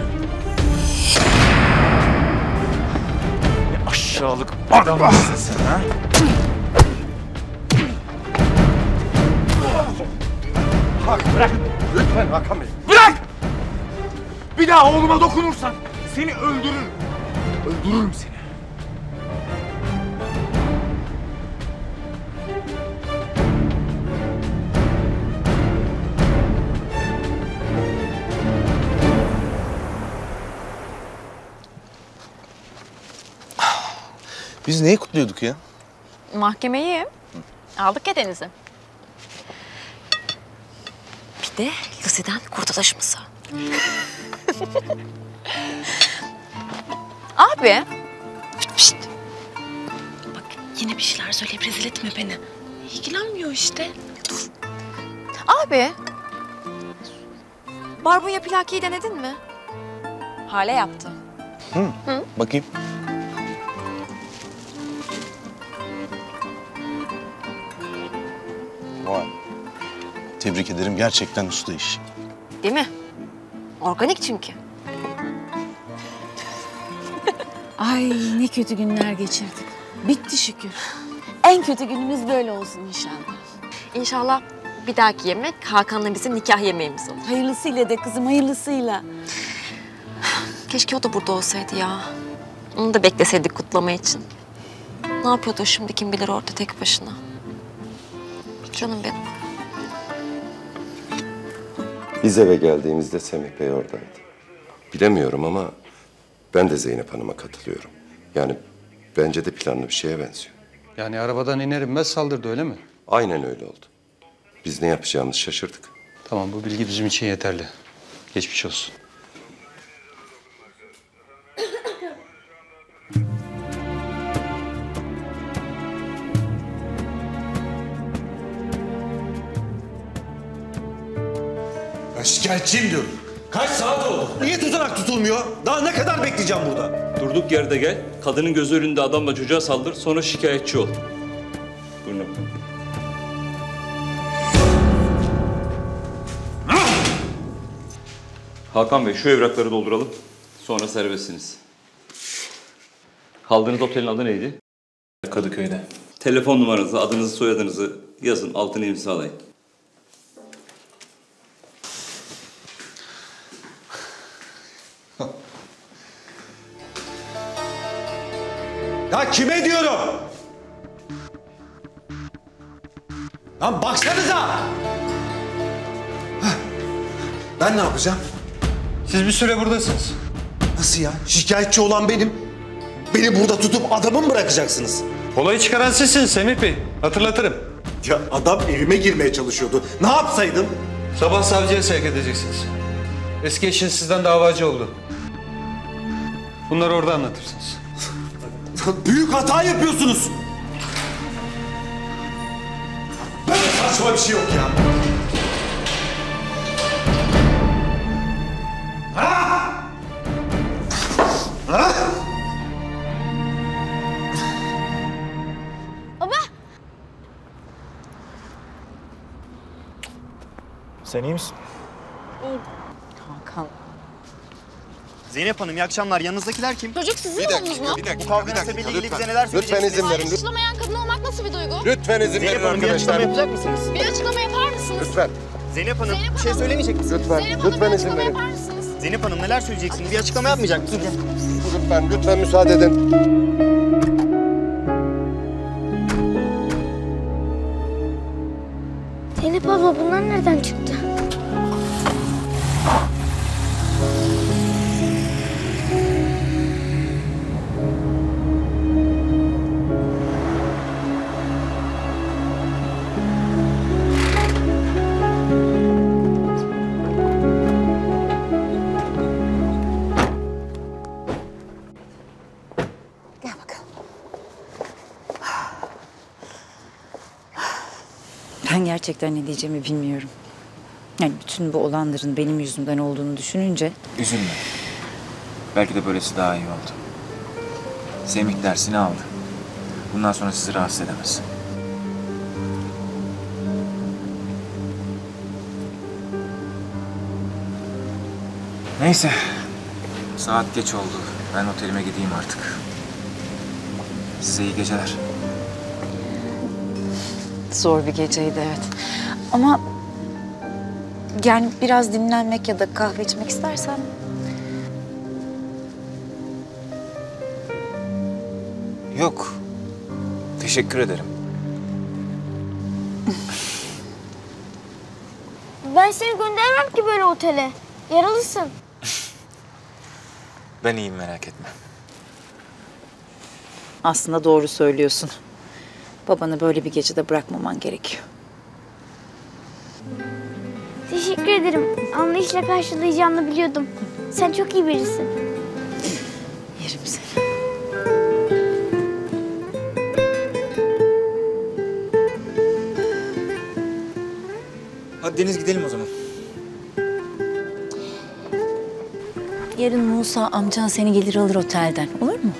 Ne aşağılık adamsın sen ha? Hakan bırak. Lütfen Hakan Bey. Bırak! Bir daha oğluma dokunursan seni öldürürüm. Öldürürüm seni. Biz neyi kutluyorduk ya? Mahkemeyi aldık ya Deniz'i. Bir de Lucy'den kurtuluşumuzu. Abi. Şşt. Bak yine bir şeyler söyleyip rezil etme beni. İlgilenmiyor işte. Dur. Abi. Barbunya plakiyi denedin mi? Hale yaptı. Hı. Bakayım. Vay. Tebrik ederim. Gerçekten usta iş. Değil mi? Organik çünkü. Ay ne kötü günler geçirdik. Bitti şükür. En kötü günümüz böyle olsun inşallah. İnşallah bir dahaki yemek Hakan'la bizim nikah yemeğimiz olur. Hayırlısıyla de kızım hayırlısıyla. Keşke o da burada olsaydı ya. Onu da bekleseydik kutlama için. Ne yapıyordu şimdi kim bilir orada tek başına. Canım benim. Biz eve geldiğimizde Semih Bey oradaydı. Bilemiyorum ama ben de Zeynep Hanım'a katılıyorum. Yani bence de planlı bir şeye benziyor. Yani arabadan iner inmez saldırdı öyle mi? Aynen öyle oldu. Biz ne yapacağımızı şaşırdık. Tamam bu bilgi bizim için yeterli. Geçmiş olsun. Şikayetçiyim diyorum. Kaç saat oldu? Niye tutanak tutulmuyor? Daha ne kadar bekleyeceğim burada? Durduk yerde gel, kadının gözü önünde adamla çocuğa saldır, sonra şikayetçi ol. Buyurun. Hakan Bey, şu evrakları dolduralım. Sonra serbestsiniz. Kaldığınız otelin adı neydi? Kadıköy'de. Telefon numaranızı, adınızı, soyadınızı yazın, altını imzalayın. Ya kime diyorum? Lan baksanıza! Ben ne yapacağım? Siz bir süre buradasınız. Nasıl ya? Şikayetçi olan benim. Beni burada tutup adamı mı bırakacaksınız? Olayı çıkaran sizsiniz Semih Bey. Hatırlatırım. Ya adam evime girmeye çalışıyordu. Ne yapsaydım? Sabah savcıya sevk edeceksiniz. Eski eşiniz sizden davacı oldu. Bunları orada anlatırsınız. Büyük hata yapıyorsunuz. Böyle saçma bir şey yok ya. Ha? Ha? Baba! Sen iyi misin? Hakan. Zeynep Hanım iyi akşamlar. Yanınızdakiler kim? Çocuk sizin Bir oğlunuz dakika, mu? bir dakika, Bu kavganın sebebiyle ilgili bize neler Lütfen söyleyeceksiniz? izin verin. Suçlamayan kadın olmak nasıl bir duygu? Lütfen izin Zeynep verin Hanım bir açıklama arkadaşlar. yapacak mısınız? Bir açıklama yapar mısınız? Lütfen. Zeynep Hanım Zeynep bir şey Hanım. söylemeyecek misiniz? Lütfen, Zeynep Hanım lütfen bir izin açıklama verin. yapar mısınız? Zeynep Hanım neler söyleyeceksiniz? Bir açıklama yapmayacak mısınız? Lütfen, lütfen müsaade edin. Zeynep abla bunlar nereden çıktı? Ben gerçekten ne diyeceğimi bilmiyorum. Yani bütün bu olanların benim yüzümden olduğunu düşününce Üzülme. Belki de böylesi daha iyi oldu. Semih dersini aldı. Bundan sonra sizi rahatsız edemez. Neyse. Saat geç oldu. Ben otelime gideyim artık. Size iyi geceler. Zor bir geceydi evet. Ama yani biraz dinlenmek ya da kahve içmek istersen Yok. Teşekkür ederim. Ben seni göndermem ki böyle otele. Yaralısın. Ben iyiyim merak etme. aslında doğru söylüyorsun. Babanı böyle bir gecede bırakmaman gerekiyor. Teşekkür ederim. Anlayışla karşılayacağını biliyordum. Sen çok iyi birisin. Yerim seni. Hadi Deniz gidelim o zaman. Yarın Musa amcan seni gelir alır otelden. Olur mu?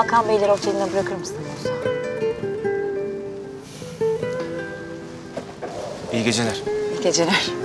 Hakan Beyleri oteline bırakır mısın Musa? İyi geceler. İyi geceler.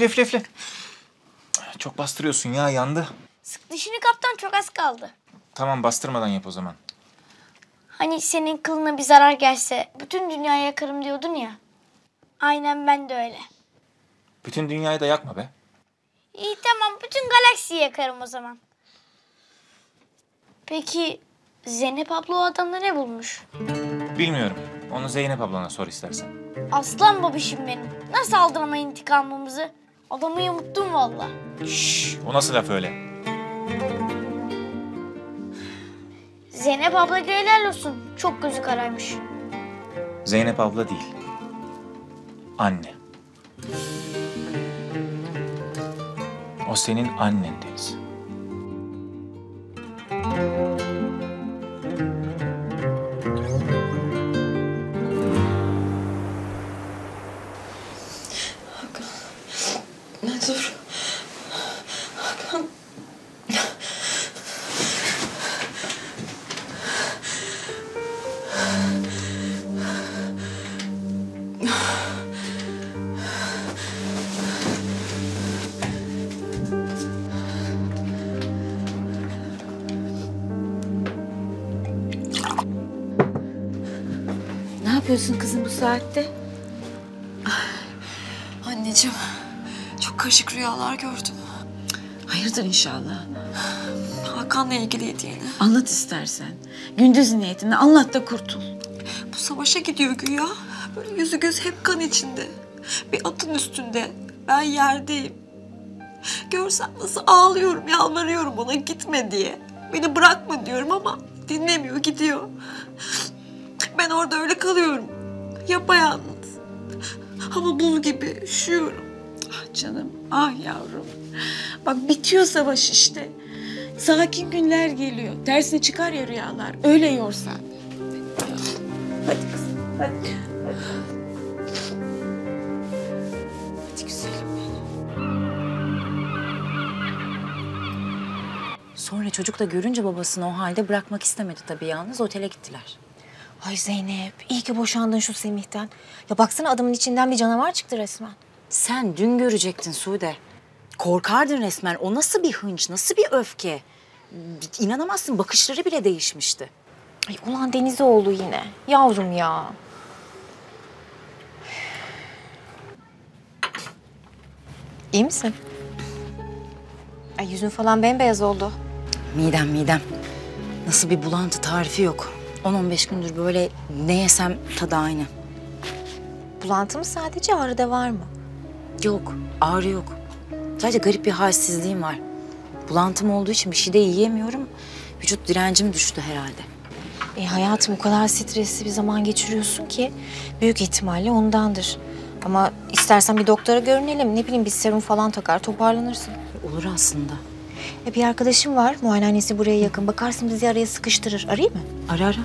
Üfle üfle üfle. Çok bastırıyorsun ya yandı. Sık dişini kaptan çok az kaldı. Tamam bastırmadan yap o zaman. Hani senin kılına bir zarar gelse bütün dünyayı yakarım diyordun ya. Aynen ben de öyle. Bütün dünyayı da yakma be. İyi tamam bütün galaksiyi yakarım o zaman. Peki Zeynep abla o adamda ne bulmuş? Bilmiyorum. Onu Zeynep ablana sor istersen. Aslan babişim benim. Nasıl aldın ama intikamımızı? Adamı yamuttum valla. Şşş, o nasıl laf öyle? Zeynep abla helal olsun. Çok gözü karaymış. Zeynep abla değil. Anne. O senin annen Deniz. Yapıyorsun kızım bu saatte? Anneciğim, çok karışık rüyalar gördüm. Hayırdır inşallah. Hakan'la ilgiliydi yine. Anlat istersen. Gündüz niyetinde anlat da kurtul. Bu savaşa gidiyor güya. Böyle yüzü göz hep kan içinde. Bir atın üstünde. Ben yerdeyim. Görsen nasıl ağlıyorum, yalvarıyorum ona gitme diye. Beni bırakma diyorum ama dinlemiyor, gidiyor. Ben orada öyle kalıyorum. Yapayalnız. Ama buz gibi üşüyorum. Ah canım, ah yavrum. Bak bitiyor savaş işte. Sakin günler geliyor. Tersine çıkar ya rüyalar. Öyle yorsan. Hadi kızım, hadi. Hadi, Sonra çocuk da görünce babasını o halde bırakmak istemedi tabii yalnız otele gittiler. Ay Zeynep, iyi ki boşandın şu Semih'ten. Ya baksana adamın içinden bir canavar çıktı resmen. Sen dün görecektin Sude. Korkardın resmen. O nasıl bir hınç, nasıl bir öfke? İnanamazsın bakışları bile değişmişti. Ay ulan Denizoğlu yine. Yavrum ya. İyi misin? Ay yüzün falan bembeyaz oldu. Midem midem. Nasıl bir bulantı tarifi yok. 10-15 gündür böyle ne yesem tadı aynı. Bulantı mı sadece ağrı da var mı? Yok ağrı yok. Sadece garip bir halsizliğim var. Bulantım olduğu için bir şey de yiyemiyorum. Vücut direncim düştü herhalde. E hayatım o kadar stresli bir zaman geçiriyorsun ki büyük ihtimalle ondandır. Ama istersen bir doktora görünelim. Ne bileyim bir serum falan takar toparlanırsın. Olur aslında. E bir arkadaşım var muayenehanesi buraya yakın. Bakarsın bizi araya sıkıştırır. Arayayım mı? Ara ara.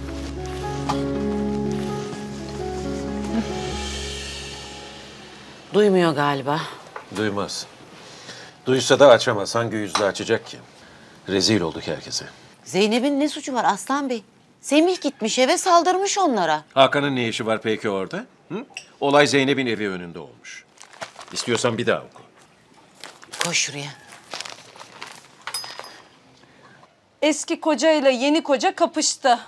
Duymuyor galiba. Duymaz. Duysa da açamaz. Hangi yüzle açacak ki? Rezil olduk herkese. Zeynep'in ne suçu var Aslan Bey? Semih gitmiş eve saldırmış onlara. Hakan'ın ne işi var peki orada? Hı? Olay Zeynep'in evi önünde olmuş. İstiyorsan bir daha oku. Koş şuraya. Eski kocayla yeni koca kapıştı.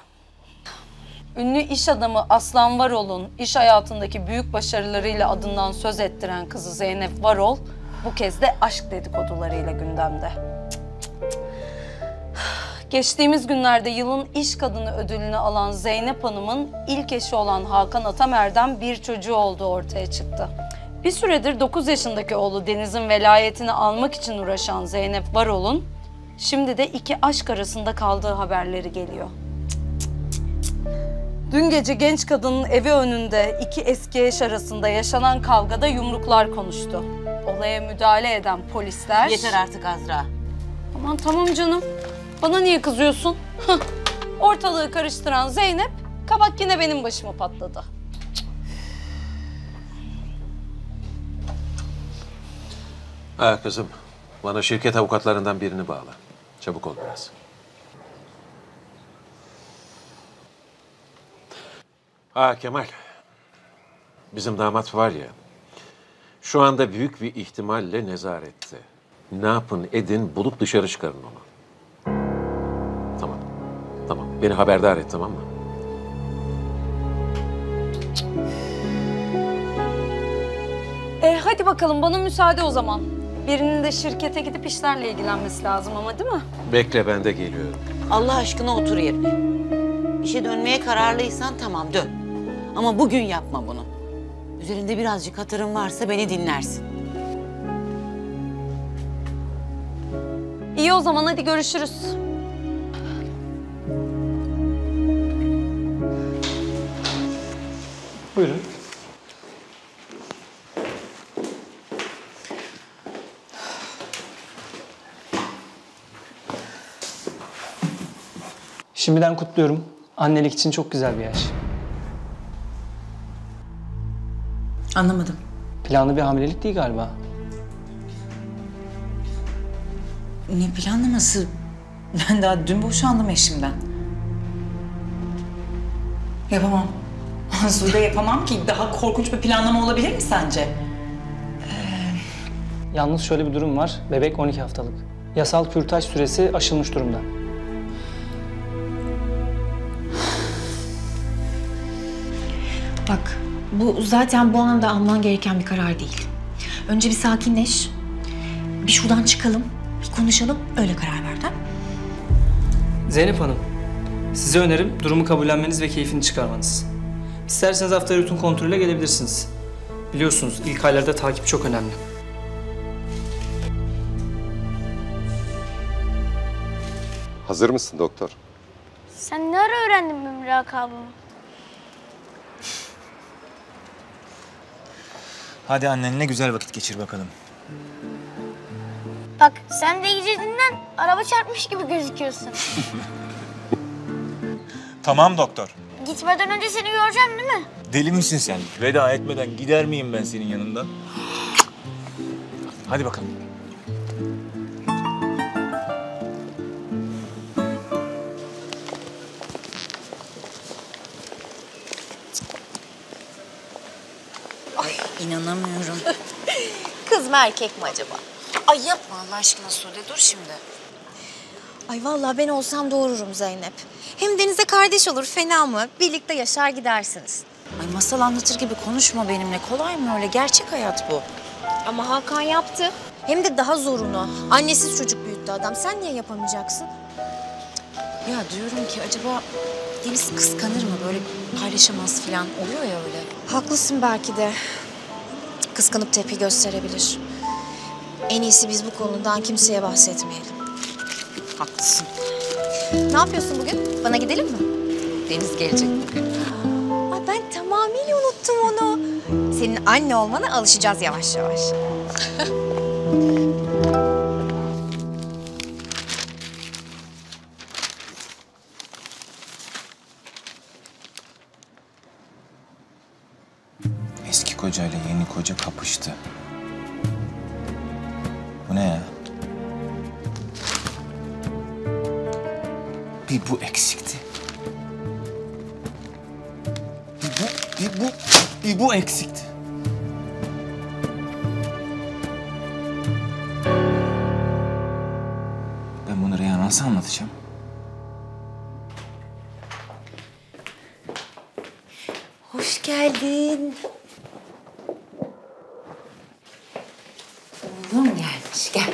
Ünlü iş adamı Aslan Varol'un iş hayatındaki büyük başarılarıyla adından söz ettiren kızı Zeynep Varol bu kez de aşk dedikodularıyla gündemde. Geçtiğimiz günlerde yılın iş kadını ödülünü alan Zeynep Hanım'ın ilk eşi olan Hakan Atamer'den bir çocuğu olduğu ortaya çıktı. Bir süredir 9 yaşındaki oğlu Deniz'in velayetini almak için uğraşan Zeynep Varol'un Şimdi de iki aşk arasında kaldığı haberleri geliyor. Dün gece genç kadının evi önünde iki eski eş arasında yaşanan kavgada yumruklar konuştu. Olaya müdahale eden polisler... Yeter artık Azra. Aman tamam canım. Bana niye kızıyorsun? Ortalığı karıştıran Zeynep, kabak yine benim başıma patladı. Ha kızım, bana şirket avukatlarından birini bağla. Çabuk ol biraz. Ha Kemal, bizim damat var ya, şu anda büyük bir ihtimalle nezarette. Ne yapın edin bulup dışarı çıkarın onu. Tamam, tamam. Beni haberdar et tamam mı? E hadi bakalım bana müsaade o zaman. Birinin de şirkete gidip işlerle ilgilenmesi lazım ama değil mi? Bekle ben de geliyorum. Allah aşkına otur yerine. İşe dönmeye kararlıysan tamam dön. Ama bugün yapma bunu. Üzerinde birazcık hatırın varsa beni dinlersin. İyi o zaman hadi görüşürüz. Şimdiden kutluyorum. Annelik için çok güzel bir yaş. Anlamadım. Planlı bir hamilelik değil galiba. Ne planlaması? Ben daha dün boşandım eşimden. Yapamam. Sude yapamam ki. Daha korkunç bir planlama olabilir mi sence? Yalnız şöyle bir durum var. Bebek 12 haftalık. Yasal kürtaj süresi aşılmış durumda. Bak, bu zaten bu anda alman gereken bir karar değil. Önce bir sakinleş. Bir şuradan çıkalım, bir konuşalım, öyle karar ver tamam? Zeynep Hanım, size önerim durumu kabullenmeniz ve keyfini çıkarmanız. İsterseniz haftaya rutin kontrole gelebilirsiniz. Biliyorsunuz ilk aylarda takip çok önemli. Hazır mısın doktor? Sen ne ara öğrendin benim lakabımı? Hadi annenle güzel vakit geçir bakalım. Bak sen de iyice dinlen. Araba çarpmış gibi gözüküyorsun. Tamam doktor. Gitmeden önce seni göreceğim değil mi? Deli misin sen? Veda etmeden gider miyim ben senin yanından? Hadi bakalım. İnanamıyorum. Kız mı erkek mi acaba? Ay yapma Allah aşkına Sude dur şimdi. Ay vallahi ben olsam doğururum Zeynep. Hem Deniz'e kardeş olur fena mı? Birlikte yaşar gidersiniz. Ay masal anlatır gibi konuşma benimle. Kolay mı öyle? Gerçek hayat bu. Ama Hakan yaptı. Hem de daha zorunu. Annesiz çocuk büyüttü adam. Sen niye yapamayacaksın? Ya diyorum ki acaba Deniz kıskanır mı? Böyle paylaşamaz falan. Oluyor ya öyle. Haklısın belki de. Kıskanıp tepki gösterebilir. En iyisi biz bu konudan kimseye bahsetmeyelim. Haklısın. Ne yapıyorsun bugün? Bana gidelim mi? Deniz gelecek bugün. Ay ben tamamıyla unuttum onu. Senin anne olmana alışacağız yavaş yavaş. Eski kocayla yeni koca kapıştı. Bu ne ya? Bir bu eksikti. Bir bu, bir bu, bir bu eksikti. Ben bunu Reyhan'a nasıl anlatacağım? Hoş geldin. Oğlum gelmiş gel.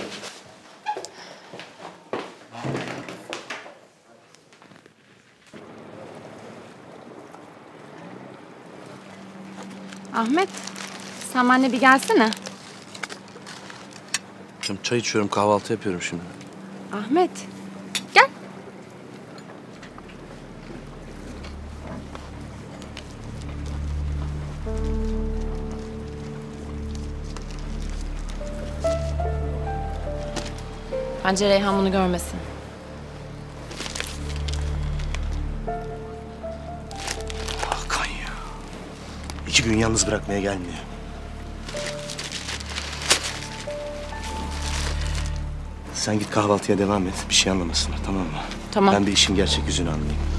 Ahmet, sen benimle bir gelsene. Canım çay içiyorum, kahvaltı yapıyorum şimdi. Ahmet, Bence Reyhan bunu görmesin. Hakan ya. İki gün yalnız bırakmaya gelmiyor. Sen git kahvaltıya devam et. Bir şey anlamasınlar tamam mı? Tamam. Ben bir işin gerçek yüzünü anlayayım.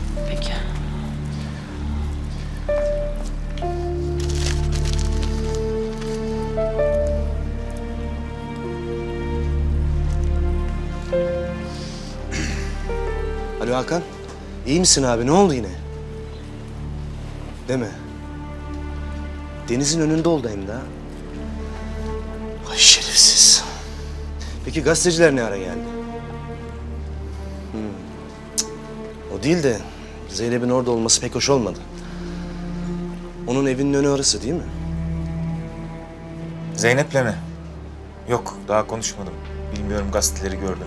Alo Hakan. İyi misin abi? Ne oldu yine? Deme. Denizin önünde oldu hem de. Ay şerefsiz. Peki gazeteciler ne ara geldi? Hmm. O değil de Zeynep'in orada olması pek hoş olmadı. Onun evinin önü orası değil mi? Zeynep'le mi? Yok, daha konuşmadım. Bilmiyorum gazeteleri gördü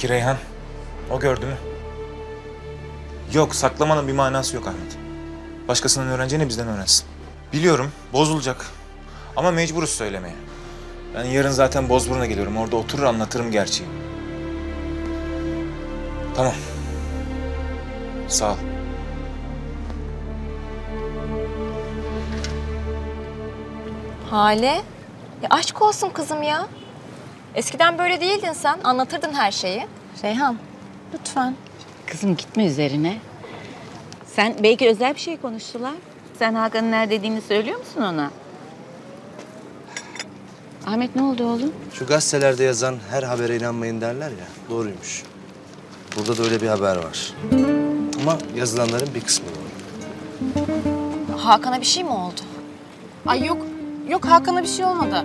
Peki Reyhan? O gördü mü? Yok, saklamanın bir manası yok Ahmet. Başkasından öğreneceğine bizden öğrensin. Biliyorum, bozulacak. Ama mecburuz söylemeye. Ben yarın zaten Bozburun'a geliyorum. Orada oturur anlatırım gerçeği. Tamam. Sağ ol. Hale. Ya aşk olsun kızım ya. Eskiden böyle değildin sen. Anlatırdın her şeyi. Reyhan, lütfen. Kızım gitme üzerine. Sen belki özel bir şey konuştular. Sen Hakan'ın neredediğini söylüyor musun ona? Ahmet ne oldu oğlum? Şu gazetelerde yazan her habere inanmayın derler ya. Doğruymuş. Burada da öyle bir haber var. Ama yazılanların bir kısmı doğru. Hakan'a bir şey mi oldu? Ay yok. Yok Hakan'a bir şey olmadı.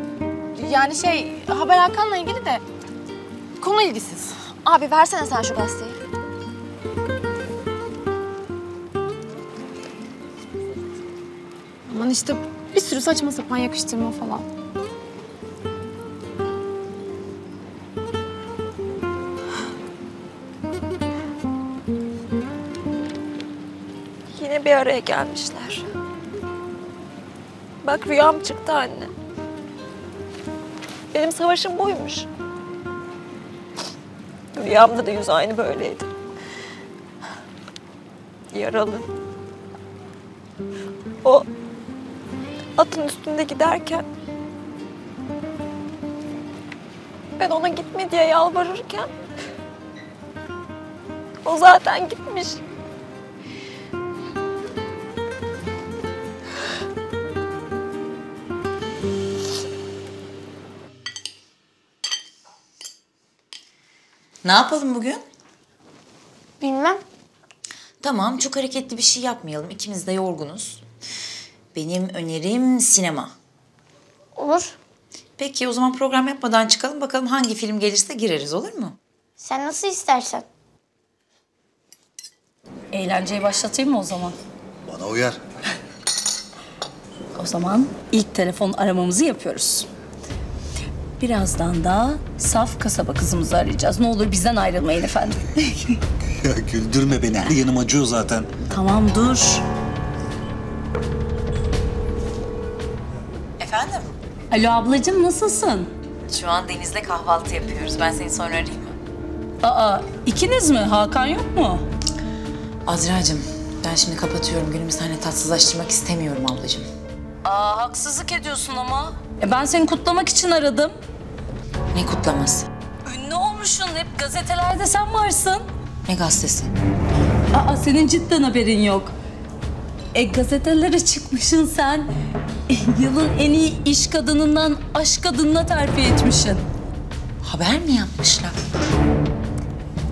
Yani şey haber Hakan'la ilgili de konu ilgisiz. Abi versene sen şu gazeteyi. Aman işte bir sürü saçma sapan yakıştırma falan. Yine bir araya gelmişler. Bak rüyam çıktı anne. Benim savaşım buymuş. Rüyamda da yüz aynı böyleydi. Yaralı. O atın üstünde giderken ben ona gitme diye yalvarırken o zaten gitmiş. Ne yapalım bugün? Bilmem. Tamam, çok hareketli bir şey yapmayalım. İkimiz de yorgunuz. Benim önerim sinema. Olur. Peki o zaman program yapmadan çıkalım. Bakalım hangi film gelirse gireriz olur mu? Sen nasıl istersen. Eğlenceyi başlatayım mı o zaman? Bana uyar. O zaman ilk telefon aramamızı yapıyoruz. Birazdan da saf kasaba kızımızı arayacağız. Ne olur bizden ayrılmayın efendim. Ya güldürme beni. Her yanım acıyor zaten. tamam dur. Efendim? Alo ablacığım nasılsın? Şu an Deniz'le kahvaltı yapıyoruz. Ben seni sonra arayayım mı? Aa ikiniz mi? Hakan yok mu? Azra'cığım ben şimdi kapatıyorum. Günümü seninle tatsızlaştırmak istemiyorum ablacığım. Aa haksızlık ediyorsun ama. E, ben seni kutlamak için aradım. Ne kutlaması? Ünlü olmuşsun. Hep gazetelerde sen varsın. Ne gazetesi? Aa senin cidden haberin yok. E gazetelere çıkmışsın sen. E, yılın en iyi iş kadınından aşk kadınına terfi etmişsin. Haber mi yapmışlar?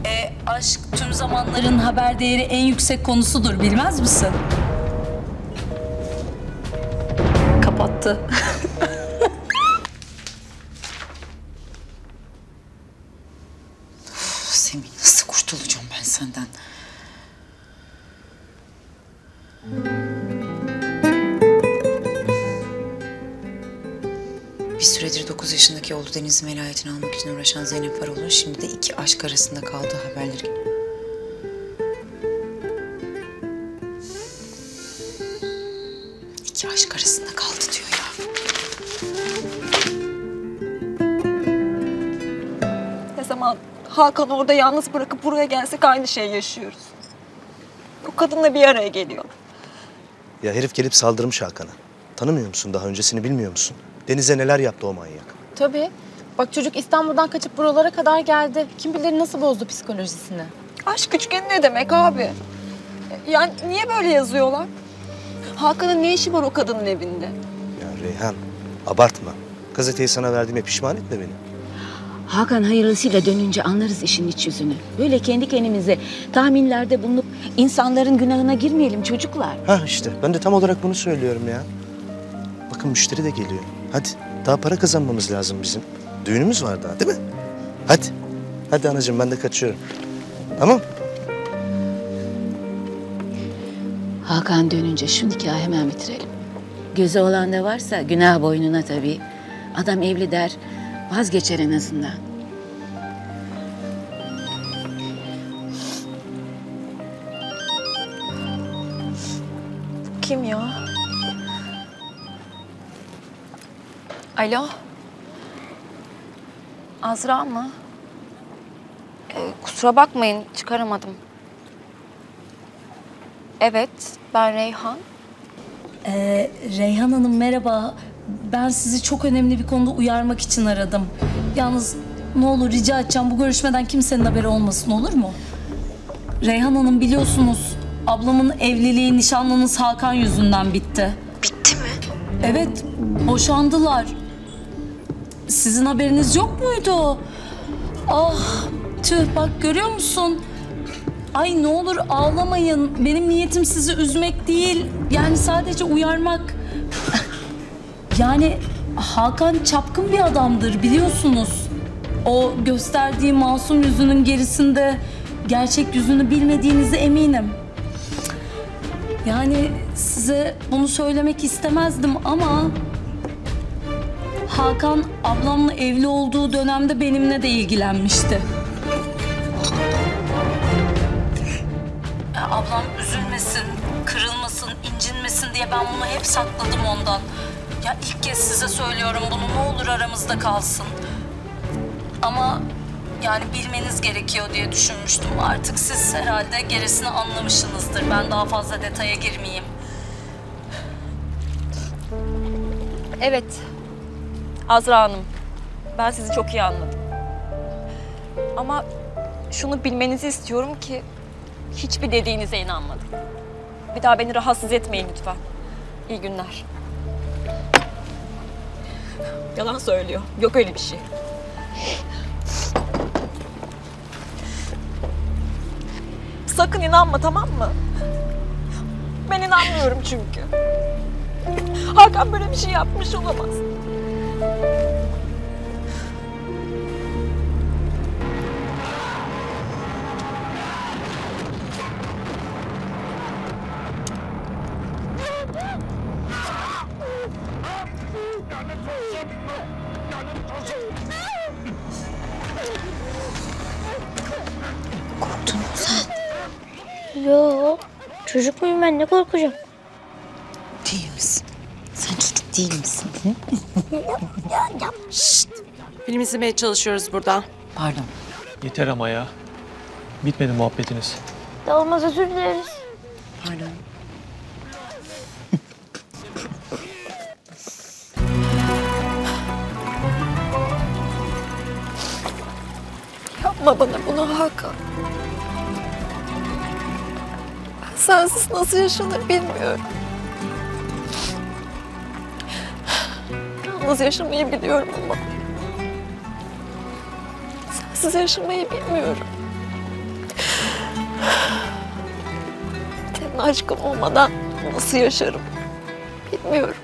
E aşk tüm zamanların haber değeri en yüksek konusudur bilmez misin? Kapattı. oğlu Deniz'in velayetini almak için uğraşan Zeynep Varol'un şimdi de iki aşk arasında kaldığı haberleri. İki aşk arasında kaldı diyor ya. Ne zaman Hakan orada yalnız bırakıp buraya gelsek aynı şeyi yaşıyoruz. O kadınla bir araya geliyor. Ya herif gelip saldırmış Hakan'a. Tanımıyor musun daha öncesini bilmiyor musun? Deniz'e neler yaptı o manyak? Tabii. Bak çocuk İstanbul'dan kaçıp buralara kadar geldi. Kim bilir nasıl bozdu psikolojisini. Aşk üçgeni ne demek abi? Yani niye böyle yazıyorlar? Hakan'ın ne işi var o kadının evinde? Ya Reyhan abartma. Gazeteyi sana verdiğime pişman etme beni. Hakan hayırlısıyla dönünce anlarız işin iç yüzünü. Böyle kendi kendimize tahminlerde bulunup insanların günahına girmeyelim çocuklar. Ha işte ben de tam olarak bunu söylüyorum ya. Bakın müşteri de geliyor. Hadi daha para kazanmamız lazım bizim. Düğünümüz var daha değil mi? Hadi. Hadi anacığım ben de kaçıyorum. Tamam. Hakan dönünce şu nikahı hemen bitirelim. Gözü olan da varsa günah boynuna tabii. Adam evli der, vazgeçer en azından. Kim ya? Alo? Azra mı? Ee, kusura bakmayın çıkaramadım. Evet ben Reyhan. Ee, Reyhan Hanım merhaba. Ben sizi çok önemli bir konuda uyarmak için aradım. Yalnız ne olur rica edeceğim bu görüşmeden kimsenin haberi olmasın olur mu? Reyhan Hanım biliyorsunuz ablamın evliliği nişanlınız Hakan yüzünden bitti. Bitti mi? Evet boşandılar. Sizin haberiniz yok muydu? Ah tüh bak görüyor musun? Ay ne olur ağlamayın. Benim niyetim sizi üzmek değil. Yani sadece uyarmak. Yani Hakan çapkın bir adamdır biliyorsunuz. O gösterdiği masum yüzünün gerisinde gerçek yüzünü bilmediğinize eminim. Yani size bunu söylemek istemezdim ama Hakan ablamla evli olduğu dönemde benimle de ilgilenmişti. Ablam üzülmesin, kırılmasın, incinmesin diye ben bunu hep sakladım ondan. Ya ilk kez size söylüyorum bunu ne olur aramızda kalsın. Ama yani bilmeniz gerekiyor diye düşünmüştüm. Artık siz herhalde gerisini anlamışsınızdır. Ben daha fazla detaya girmeyeyim. Evet. Azra Hanım. Ben sizi çok iyi anladım. Ama şunu bilmenizi istiyorum ki hiçbir dediğinize inanmadım. Bir daha beni rahatsız etmeyin lütfen. İyi günler. Yalan söylüyor. Yok öyle bir şey. Sakın inanma tamam mı? Ben inanmıyorum çünkü. Hakan böyle bir şey yapmış olamaz. Yo. Çocuk muyum ben ne korkacağım? Değil misin? Sen çocuk değil misin? Şşt. Film izlemeye çalışıyoruz burada. Pardon. Yeter ama ya. Bitmedi muhabbetiniz. De olmaz özür dileriz. Pardon. Yapma bana bunu Hakan. Sensiz nasıl yaşanır bilmiyorum. Yalnız yaşamayı biliyorum ama... Sensiz yaşamayı bilmiyorum. Senin aşkın olmadan nasıl yaşarım bilmiyorum.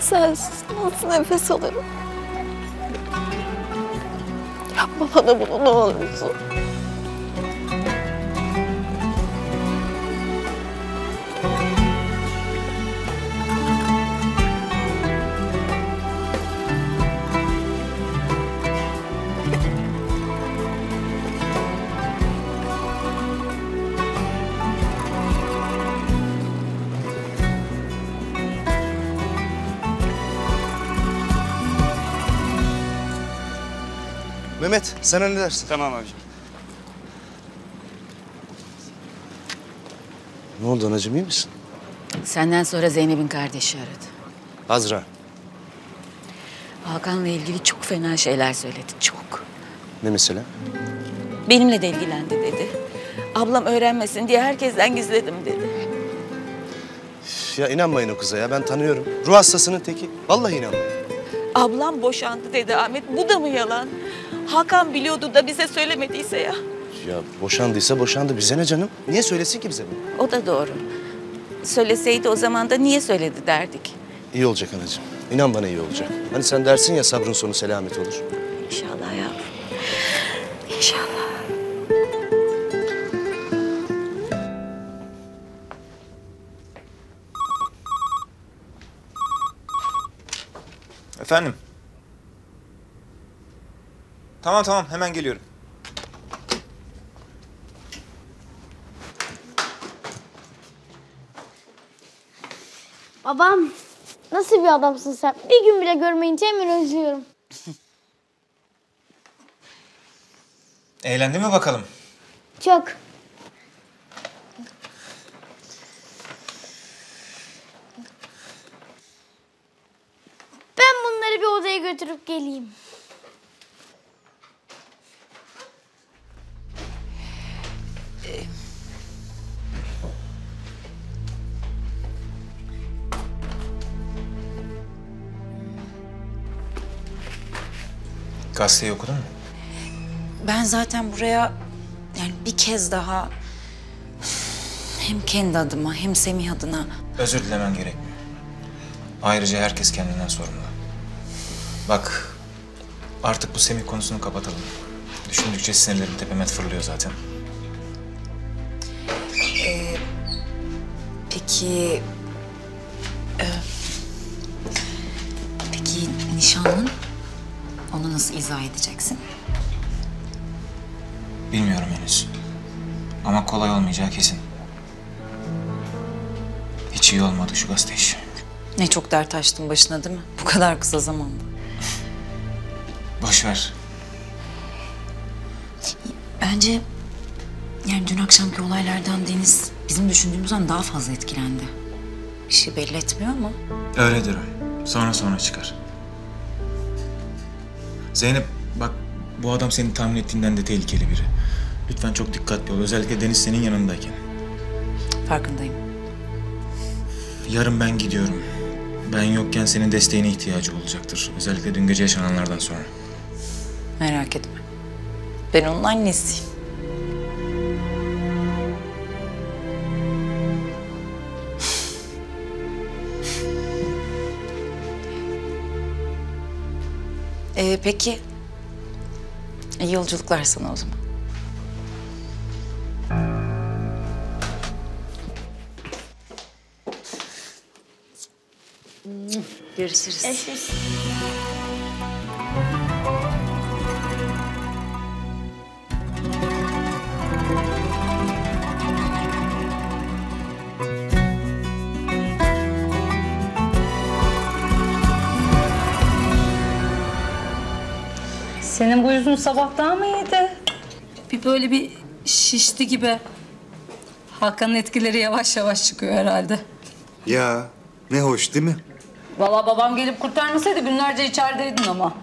Sensiz nasıl nefes alırım? Yapma bana bunu ne olursun. Mehmet sen ne dersin? Tamam abiciğim. Ne oldu anacığım iyi misin? Senden sonra Zeynep'in kardeşi aradı. Azra. Hakan'la ilgili çok fena şeyler söyledi, çok. Ne mesela? Benimle de ilgilendi dedi. Ablam öğrenmesin diye herkesten gizledim dedi. Üf, Ya inanmayın o kıza ya ben tanıyorum. Ruh hastasının teki. Vallahi inanmayın. Ablam boşandı dedi Ahmet. Bu da mı yalan? Hakan biliyordu da bize söylemediyse ya. Ya boşandıysa boşandı. Bize ne canım? Niye söylesin ki bize bunu? O da doğru. Söyleseydi o zaman da niye söyledi derdik. İyi olacak anacığım. İnan bana iyi olacak. Hani sen dersin ya sabrın sonu selamet olur. İnşallah ya. İnşallah. Efendim? Tamam tamam hemen geliyorum. Babam nasıl bir adamsın sen? Bir gün bile görmeyince hemen özlüyorum. Eğlendi mi bakalım? Çok. Ben bunları bir odaya götürüp geleyim. Gazeteyi okudun mu? Ben zaten buraya yani bir kez daha hem kendi adıma hem Semih adına Özür dilemen gerekmiyor. Ayrıca herkes kendinden sorumlu. Bak, artık bu Semih konusunu kapatalım. Düşündükçe sinirlerim tepeme fırlıyor zaten. Ee, peki e, peki nişanlın onu nasıl izah edeceksin? Bilmiyorum henüz. Ama kolay olmayacağı kesin. Hiç iyi olmadı şu gazete işi. Ne çok dert açtın başına değil mi? Bu kadar kısa zamanda. Boş ver. Bence yani dün akşamki olaylardan Deniz bizim düşündüğümüzden daha fazla etkilendi. Bir şey belli etmiyor mu? Öyledir o. Sonra sonra çıkar. Zeynep bak bu adam senin tahmin ettiğinden de tehlikeli biri. Lütfen çok dikkatli ol. Özellikle Deniz senin yanındayken. Farkındayım. Yarın ben gidiyorum. Ben yokken senin desteğine ihtiyacı olacaktır. Özellikle dün gece yaşananlardan sonra. Merak etme. Ben onun annesiyim. Peki. İyi yolculuklar sana o zaman. Görüşürüz. Görüşürüz. Sabah daha mı iyiydi? Bir böyle bir şişti gibi. Hakan'ın etkileri yavaş yavaş çıkıyor herhalde. Ya ne hoş değil mi? Vallahi babam gelip kurtarmasaydı günlerce içerideydin ama.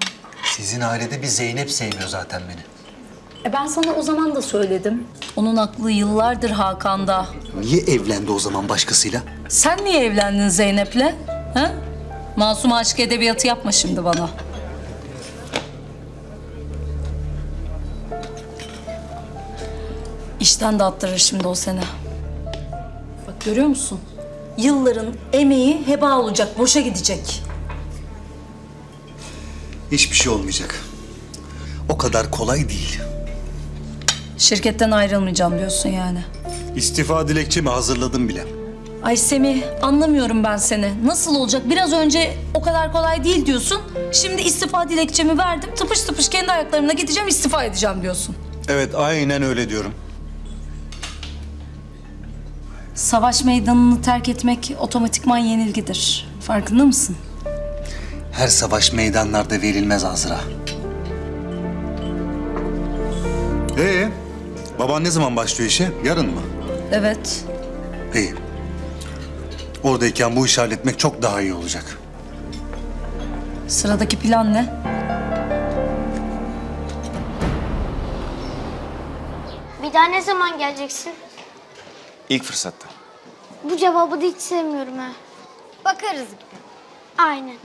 Sizin ailede bir Zeynep sevmiyor zaten beni. E ben sana o zaman da söyledim. Onun aklı yıllardır Hakan'da. Niye evlendi o zaman başkasıyla? Sen niye evlendin Zeynep'le? Ha? Masum aşk edebiyatı yapma şimdi bana. İşten de attırır şimdi o seni. Bak görüyor musun? Yılların emeği heba olacak, boşa gidecek. Hiçbir şey olmayacak. O kadar kolay değil. Şirketten ayrılmayacağım diyorsun yani. İstifa dilekçemi hazırladım bile. Ay Semih anlamıyorum ben seni. Nasıl olacak? Biraz önce o kadar kolay değil diyorsun. Şimdi istifa dilekçemi verdim. Tıpış tıpış kendi ayaklarımla gideceğim istifa edeceğim diyorsun. Evet aynen öyle diyorum. Savaş meydanını terk etmek otomatikman yenilgidir. Farkında mısın? Her savaş meydanlarda verilmez Azra. Ee, baban ne zaman başlıyor işe? Yarın mı? Evet. İyi. Oradayken bu işi halletmek çok daha iyi olacak. Sıradaki plan ne? Bir daha ne zaman geleceksin? İlk fırsatta. Bu cevabı da hiç sevmiyorum ha. Bakarız gibi. Aynen.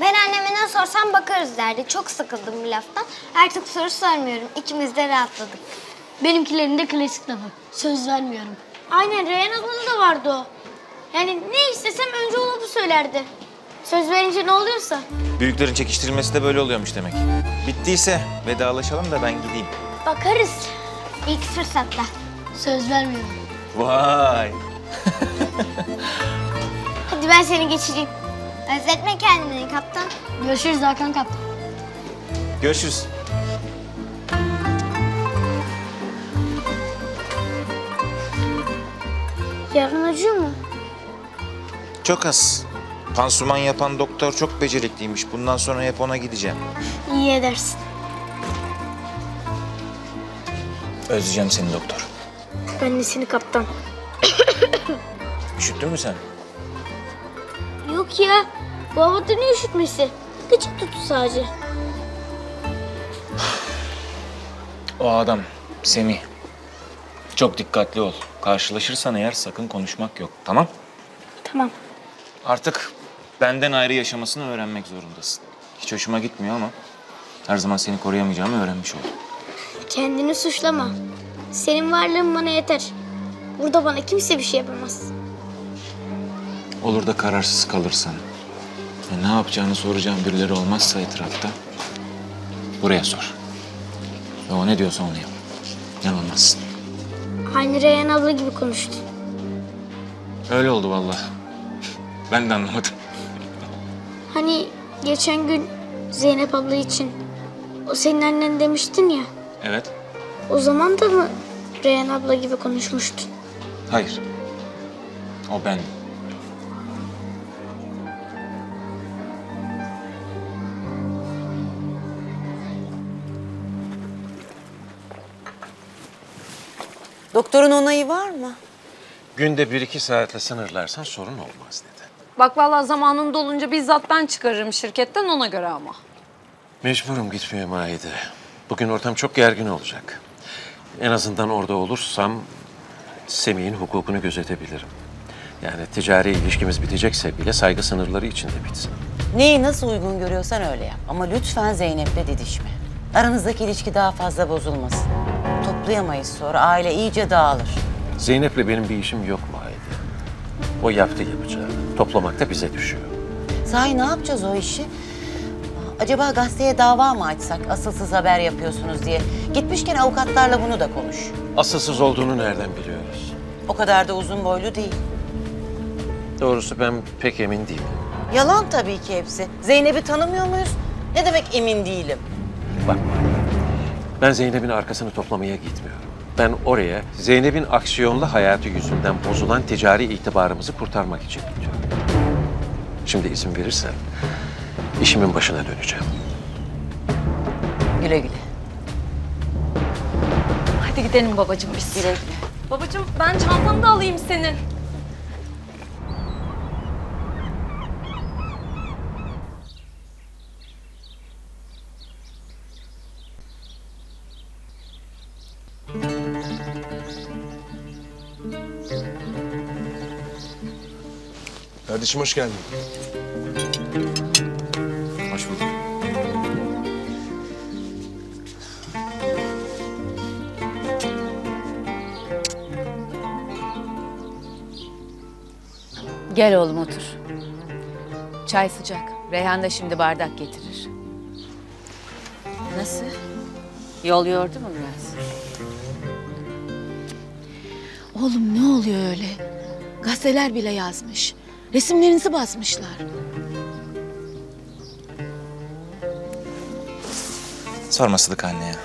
Ben anneme ne sorsam bakarız derdi. Çok sıkıldım bu laftan. Artık soru sormuyorum. İkimiz de rahatladık. Benimkilerin de klasik lafı. Söz vermiyorum. Aynen Reyhan ablanın da vardı o. Yani ne istesem önce o lafı söylerdi. Söz verince ne oluyorsa. Büyüklerin çekiştirilmesi de böyle oluyormuş demek. Bittiyse vedalaşalım da ben gideyim. Bakarız. İlk fırsatta. Söz vermiyorum. Vay. Hadi ben seni geçireyim. Özletme kendini kaptan. Görüşürüz Hakan kaptan. Görüşürüz. Yarın acıyor mu? Çok az. Pansuman yapan doktor çok becerikliymiş. Bundan sonra hep ona gideceğim. İyi edersin. Özleyeceğim seni doktor. Seni kaptan. Üşüttün mü sen? Yok ya. Bu havada ne üşütmesi? Gıcık tuttu sadece. O adam Semih. Çok dikkatli ol. Karşılaşırsan eğer sakın konuşmak yok. Tamam? Tamam. Artık benden ayrı yaşamasını öğrenmek zorundasın. Hiç hoşuma gitmiyor ama her zaman seni koruyamayacağımı öğrenmiş oldum. Kendini suçlama. Senin varlığın bana yeter. Burada bana kimse bir şey yapamaz. Olur da kararsız kalırsan, ve ne yapacağını soracağım birileri olmazsa etrafta, buraya sor. Ve o ne diyorsa onu yap. Yanılmazsın. Aynı Reyhan abla gibi konuştu. Öyle oldu vallahi. Ben de anlamadım. Hani geçen gün Zeynep abla için o senin annen demiştin ya. Evet. O zaman da mı Reyhan abla gibi konuşmuştun? Hayır. O ben. Doktorun onayı var mı? Günde bir iki saatle sınırlarsan sorun olmaz dedi. Bak vallahi zamanın dolunca bizzat ben çıkarırım şirketten ona göre ama. Mecburum gitmeye Maide. Bugün ortam çok gergin olacak. En azından orada olursam Semih'in hukukunu gözetebilirim. Yani ticari ilişkimiz bitecekse bile saygı sınırları içinde bitsin. Neyi nasıl uygun görüyorsan öyle yap. Ama lütfen Zeynep'le didişme. Aranızdaki ilişki daha fazla bozulmasın. Toplayamayız sonra. Aile iyice dağılır. Zeynep'le benim bir işim yok Maide. O yaptı yapacağı. Toplamak da bize düşüyor. Sahi ne yapacağız o işi? Acaba gazeteye dava mı açsak asılsız haber yapıyorsunuz diye? Gitmişken avukatlarla bunu da konuş. Asılsız olduğunu nereden biliyoruz? O kadar da uzun boylu değil. Doğrusu ben pek emin değilim. Yalan tabii ki hepsi. Zeynep'i tanımıyor muyuz? Ne demek emin değilim? Bak, ben Zeynep'in arkasını toplamaya gitmiyorum. Ben oraya Zeynep'in aksiyonlu hayatı yüzünden bozulan ticari itibarımızı kurtarmak için gidiyorum. Şimdi izin verirsen işimin başına döneceğim. Güle güle. Hadi gidelim babacığım biz. Güle güle. Babacığım ben çantanı da alayım senin. Kardeşim hoş geldin. Gel oğlum otur. Çay sıcak. Reyhan da şimdi bardak getirir. Nasıl? Yol yordu mu biraz? Oğlum ne oluyor öyle? Gazeteler bile yazmış. Resimlerinizi basmışlar. Sorma Sıdık anne ya.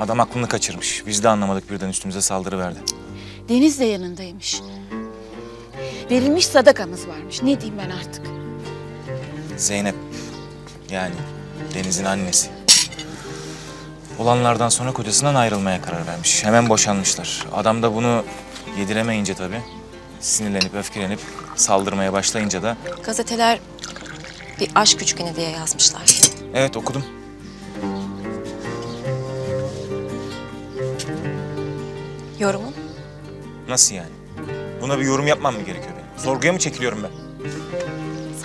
Adam aklını kaçırmış. Biz de anlamadık birden üstümüze saldırı verdi. Deniz de yanındaymış. Verilmiş sadakamız varmış. Ne diyeyim ben artık? Zeynep. Yani Deniz'in annesi. Olanlardan sonra kocasından ayrılmaya karar vermiş. Hemen boşanmışlar. Adam da bunu yediremeyince tabii sinirlenip öfkelenip saldırmaya başlayınca da Gazeteler Bir aşk üçgeni diye yazmışlar. Evet okudum. Yorumun? Nasıl yani? Buna bir yorum yapmam mı gerekiyor? Sorguya mı çekiliyorum ben?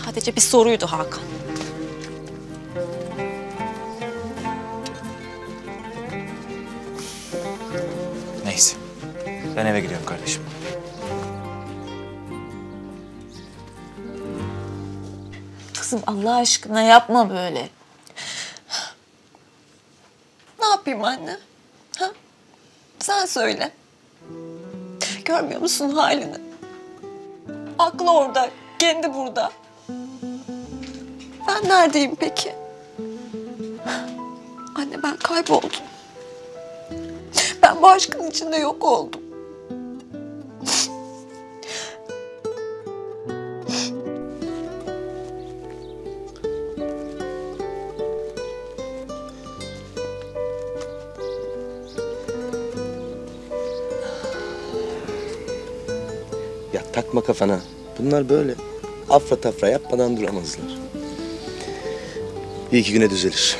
Sadece bir soruydu Hakan. Neyse. Ben eve gidiyorum kardeşim. Kızım Allah aşkına yapma böyle. Ne yapayım anne? Ha? Sen söyle. Görmüyor musun halini? Aklı orada, kendi burada. Ben neredeyim peki? Anne ben kayboldum. Ben bu aşkın içinde yok oldum. Takma kafana. Bunlar böyle. Afra tafra yapmadan duramazlar. Bir iki güne düzelir.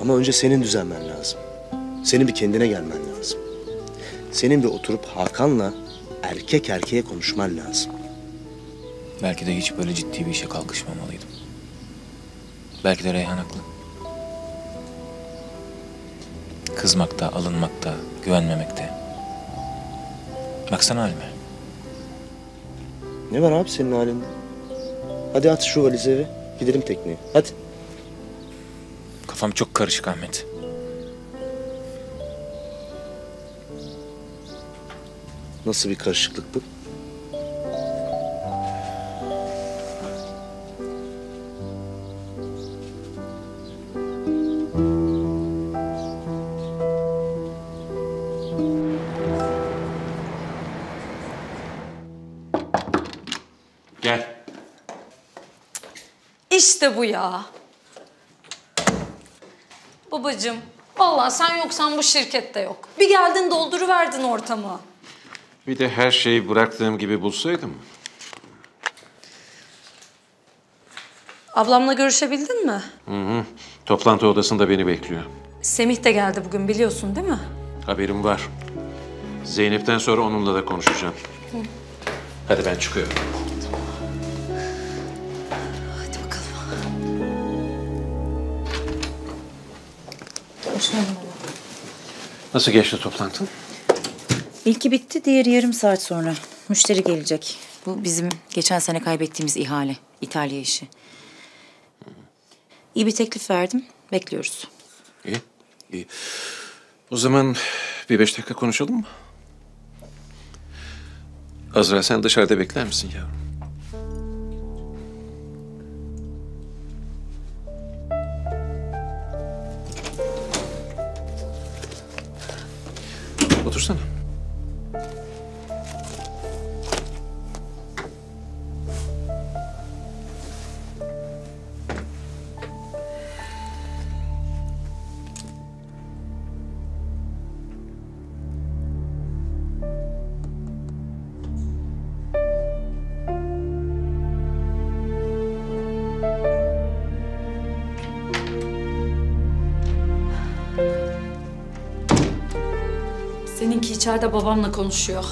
Ama önce senin düzelmen lazım. Senin bir kendine gelmen lazım. Senin bir oturup Hakan'la erkek erkeğe konuşman lazım. Belki de hiç böyle ciddi bir işe kalkışmamalıydım. Belki de Reyhan haklı. Kızmakta, alınmakta, güvenmemekte. Baksana halime. Ne var abi senin halinde? Hadi at şu valizi eve. Gidelim tekneye. Hadi. Kafam çok karışık Ahmet. Nasıl bir karışıklık bu? İşte bu ya. Babacığım, vallahi sen yoksan bu şirkette yok. Bir geldin dolduruverdin ortamı. Bir de her şeyi bıraktığım gibi bulsaydım. Ablamla görüşebildin mi? Hı hı. Toplantı odasında beni bekliyor. Semih de geldi bugün biliyorsun değil mi? Haberim var. Zeynep'ten sonra onunla da konuşacağım. Hadi ben çıkıyorum. Geldin Nasıl geçti toplantın? İlki bitti, diğeri yarım saat sonra. Müşteri gelecek. Bu bizim geçen sene kaybettiğimiz ihale, İtalya işi. İyi bir teklif verdim, bekliyoruz. İyi, iyi. O zaman bir beş dakika konuşalım mı? Azra sen dışarıda bekler misin yavrum? İçeride babamla konuşuyor.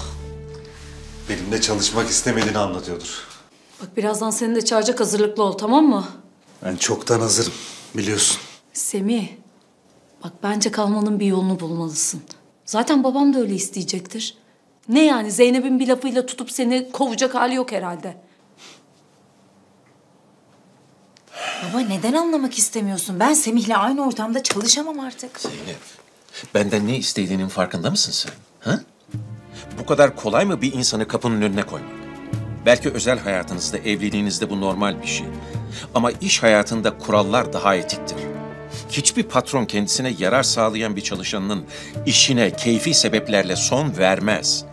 Benimle çalışmak istemediğini anlatıyordur. Bak birazdan seni de çağıracak hazırlıklı ol tamam mı? Ben çoktan hazırım. Biliyorsun. Semih, bak bence kalmanın bir yolunu bulmalısın. Zaten babam da öyle isteyecektir. Ne yani Zeynep'in bir lafıyla tutup seni kovacak hali yok herhalde. Baba neden anlamak istemiyorsun? Ben Semih'le aynı ortamda çalışamam artık. Zeynep, benden ne istediğinin farkında mısın sen? Bu kadar kolay mı bir insanı kapının önüne koymak? Belki özel hayatınızda, evliliğinizde bu normal bir şey. Ama iş hayatında kurallar daha etiktir. Hiçbir patron kendisine yarar sağlayan bir çalışanının işine keyfi sebeplerle son vermez.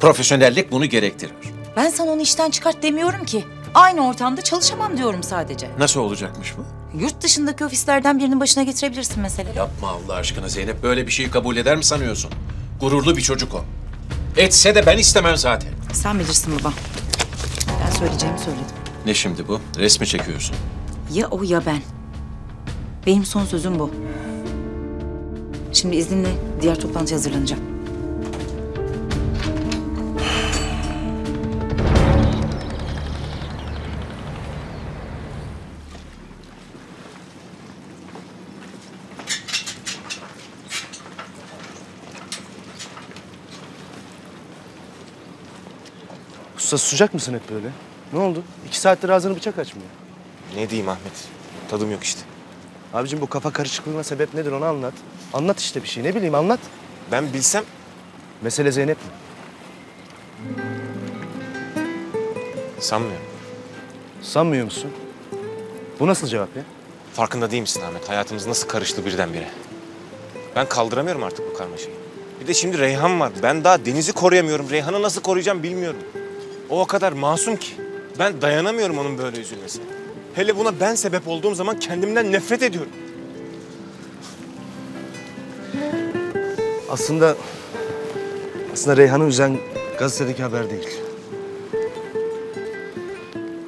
Profesyonellik bunu gerektirir. Ben sana onu işten çıkart demiyorum ki. Aynı ortamda çalışamam diyorum sadece. Nasıl olacakmış bu? Yurt dışındaki ofislerden birinin başına getirebilirsin mesela. Yapma Allah aşkına Zeynep. Böyle bir şeyi kabul eder mi sanıyorsun? Gururlu bir çocuk o. Etse de ben istemem zaten. Sen bilirsin baba. Ben söyleyeceğimi söyledim. Ne şimdi bu? Resmi çekiyorsun. Ya o ya ben. Benim son sözüm bu. Şimdi izninle diğer toplantıya hazırlanacağım. Usta susacak mısın hep böyle? Ne oldu? İki saattir ağzını bıçak açmıyor. Ne diyeyim Ahmet? Tadım yok işte. Abicim bu kafa karışıklığına sebep nedir onu anlat. Anlat işte bir şey. Ne bileyim anlat. Ben bilsem... Mesele Zeynep mi? Sanmıyorum. Sanmıyor musun? Bu nasıl cevap ya? Farkında değil misin Ahmet? Hayatımız nasıl karıştı birdenbire. Ben kaldıramıyorum artık bu karmaşayı. Bir de şimdi Reyhan var. Ben daha Deniz'i koruyamıyorum. Reyhan'ı nasıl koruyacağım bilmiyorum. O o kadar masum ki. Ben dayanamıyorum onun böyle üzülmesine. Hele buna ben sebep olduğum zaman kendimden nefret ediyorum. Aslında... Aslında Reyhan'ı üzen gazetedeki haber değil.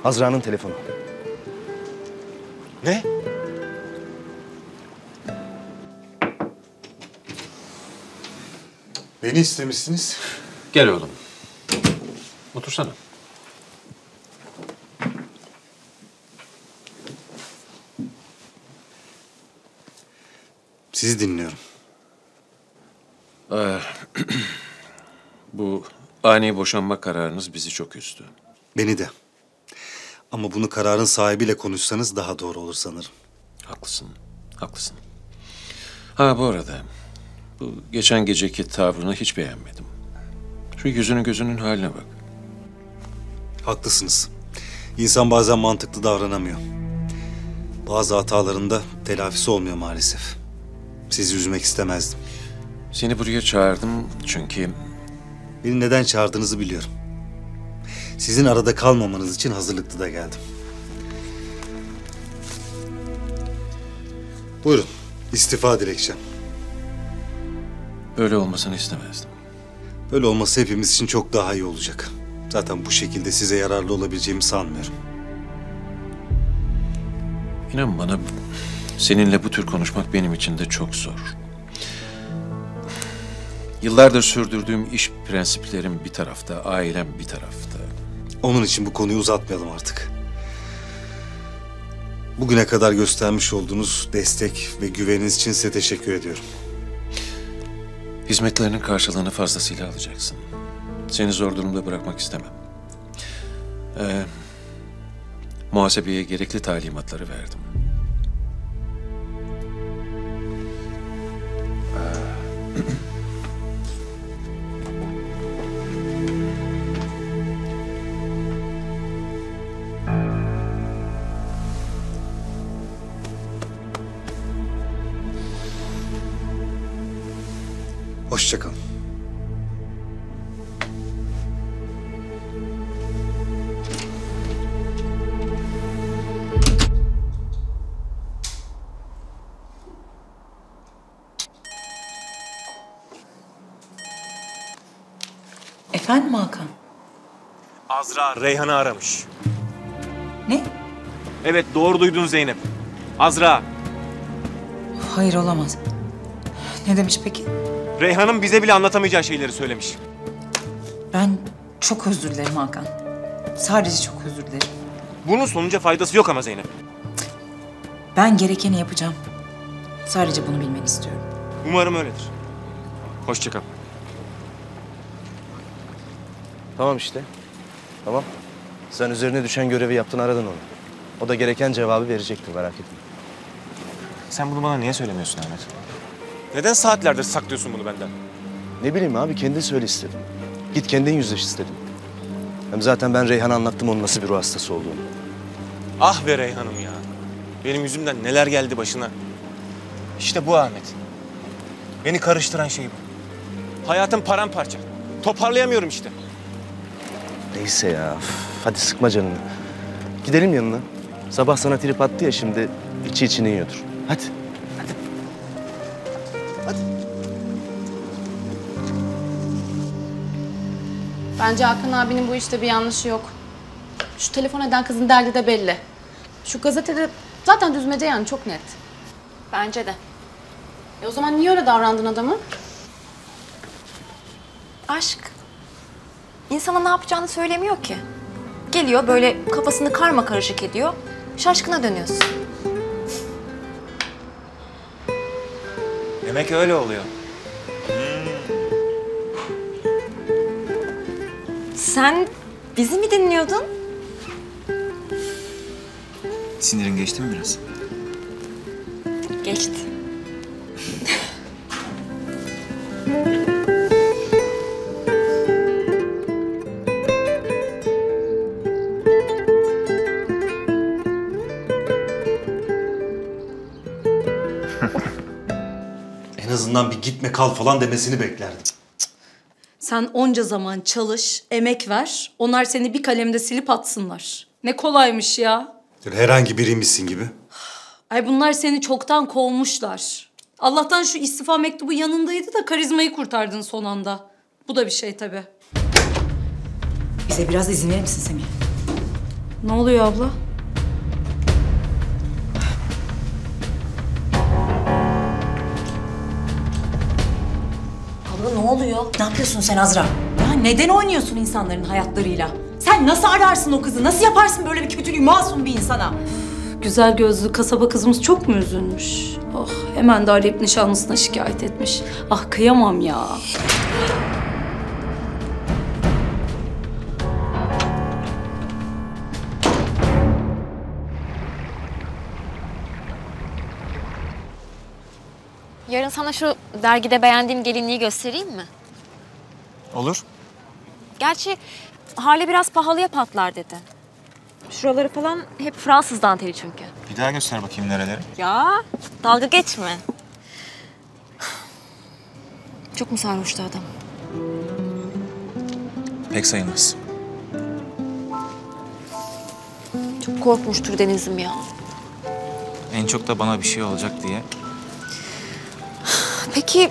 Azra'nın telefonu. Ne? Beni istemişsiniz. Gel oğlum. Otursana. Sizi dinliyorum. Ee, bu ani boşanma kararınız bizi çok üzdü. Beni de. Ama bunu kararın sahibiyle konuşsanız daha doğru olur sanırım. Haklısın, haklısın. Ha bu arada, bu geçen geceki tavrını hiç beğenmedim. Şu yüzünün gözünün haline bak. Haklısınız. İnsan bazen mantıklı davranamıyor. Bazı hatalarında telafisi olmuyor maalesef. Sizi üzmek istemezdim. Seni buraya çağırdım çünkü... Beni neden çağırdığınızı biliyorum. Sizin arada kalmamanız için hazırlıklı da geldim. Buyurun, istifa dilekçem. Böyle olmasını istemezdim. Böyle olması hepimiz için çok daha iyi olacak. Zaten bu şekilde size yararlı olabileceğimi sanmıyorum. İnan bana seninle bu tür konuşmak benim için de çok zor. Yıllardır sürdürdüğüm iş prensiplerim bir tarafta, ailem bir tarafta. Onun için bu konuyu uzatmayalım artık. Bugüne kadar göstermiş olduğunuz destek ve güveniniz için size teşekkür ediyorum. Hizmetlerinin karşılığını fazlasıyla alacaksın. Seni zor durumda bırakmak istemem. Ee, muhasebeye gerekli talimatları verdim. Hoşçakalın. Azra Reyhan'ı aramış. Ne? Evet doğru duydun Zeynep. Azra, Hayır olamaz. Ne demiş peki? Reyhan'ın bize bile anlatamayacağı şeyleri söylemiş. Ben çok özür dilerim Hakan. Sadece çok özür dilerim. Bunun sonuca faydası yok ama Zeynep. Ben gerekeni yapacağım. Sadece bunu bilmeni istiyorum. Umarım öyledir. Hoşça kal. Tamam işte. Tamam. Sen üzerine düşen görevi yaptın aradın onu. O da gereken cevabı verecektir merak etme. Sen bunu bana niye söylemiyorsun Ahmet? Neden saatlerdir saklıyorsun bunu benden? Ne bileyim abi kendin söyle istedim. Git kendin yüzleş istedim. Hem zaten ben Reyhan'a anlattım onun nasıl bir ruh hastası olduğunu. Ah be Reyhan'ım ya. Benim yüzümden neler geldi başına. İşte bu Ahmet. Beni karıştıran şey bu. Hayatım paramparça. Toparlayamıyorum işte. Neyse ya. hadi sıkma canını. Gidelim yanına. Sabah sana trip attı ya şimdi içi içini yiyordur. Hadi. Bence Hakan abinin bu işte bir yanlışı yok. Şu telefon eden kızın derdi de belli. Şu gazetede zaten düzmece yani çok net. Bence de. E o zaman niye öyle davrandın adamı? Aşk. İnsana ne yapacağını söylemiyor ki. Geliyor böyle kafasını karma karışık ediyor. Şaşkına dönüyorsun. Demek öyle oluyor. Sen bizi mi dinliyordun? Sinirin geçti mi biraz? Geçti. azından bir gitme kal falan demesini beklerdim. Sen onca zaman çalış, emek ver. Onlar seni bir kalemde silip atsınlar. Ne kolaymış ya. Herhangi biriymişsin gibi. Ay bunlar seni çoktan kovmuşlar. Allah'tan şu istifa mektubu yanındaydı da karizmayı kurtardın son anda. Bu da bir şey tabii. Bize biraz izin verir misin Semih? Ne oluyor abla? Oluyor? Ne yapıyorsun sen Azra? Ya neden oynuyorsun insanların hayatlarıyla? Sen nasıl ararsın o kızı? Nasıl yaparsın böyle bir kötülüğü masum bir insana? Güzel gözlü kasaba kızımız çok mu üzülmüş? Oh hemen de arayıp nişanlısına şikayet etmiş. Ah kıyamam ya. Yarın sana şu dergide beğendiğim gelinliği göstereyim mi? Olur. Gerçi Hale biraz pahalıya patlar dedi. Şuraları falan hep Fransız danteli çünkü. Bir daha göster bakayım nereleri. Ya dalga geçme. Çok mu sarhoştu adam? Pek sayılmaz. Çok korkmuştur Deniz'im ya. En çok da bana bir şey olacak diye. Peki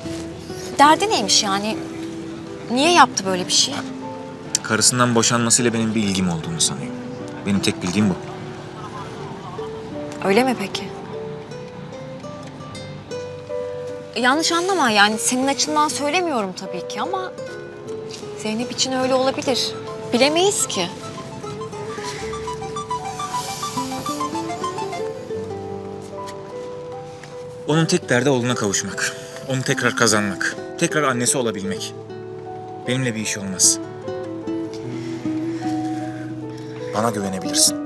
derdi neymiş yani? Niye yaptı böyle bir şey? Karısından boşanmasıyla benim bir ilgim olduğunu sanıyor. Benim tek bilgim bu. Öyle mi peki? Yanlış anlama yani senin açından söylemiyorum tabii ki ama Zeynep için öyle olabilir. Bilemeyiz ki. Onun tek derdi oğluna kavuşmak. Onu tekrar kazanmak. Tekrar annesi olabilmek. Benimle bir iş olmaz. Bana güvenebilirsin.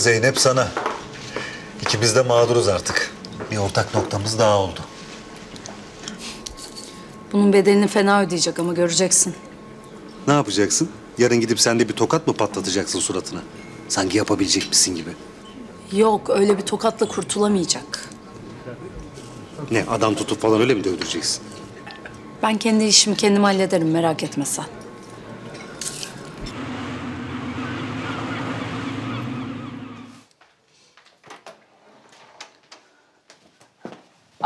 Zeynep sana. İkimiz de mağduruz artık. Bir ortak noktamız daha oldu. Bunun bedelini fena ödeyecek ama göreceksin. Ne yapacaksın? Yarın gidip sen de bir tokat mı patlatacaksın suratına? Sanki yapabilecek misin gibi. Yok öyle bir tokatla kurtulamayacak. Ne adam tutup falan öyle mi dövdüreceksin? Ben kendi işimi kendim hallederim merak etme sen.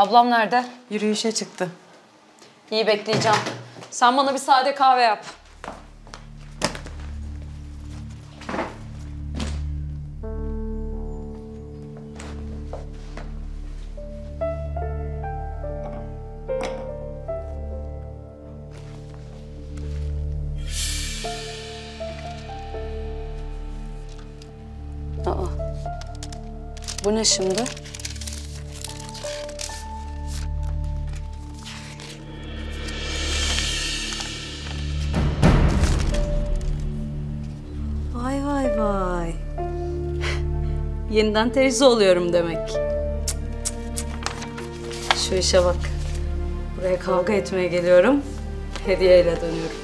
Ablam nerede? Yürüyüşe çıktı. İyi bekleyeceğim. Sen bana bir sade kahve yap. Aa. Bu ne şimdi? Yeniden teyze oluyorum demek. Şu işe bak. Buraya kavga etmeye geliyorum. Hediyeyle dönüyorum.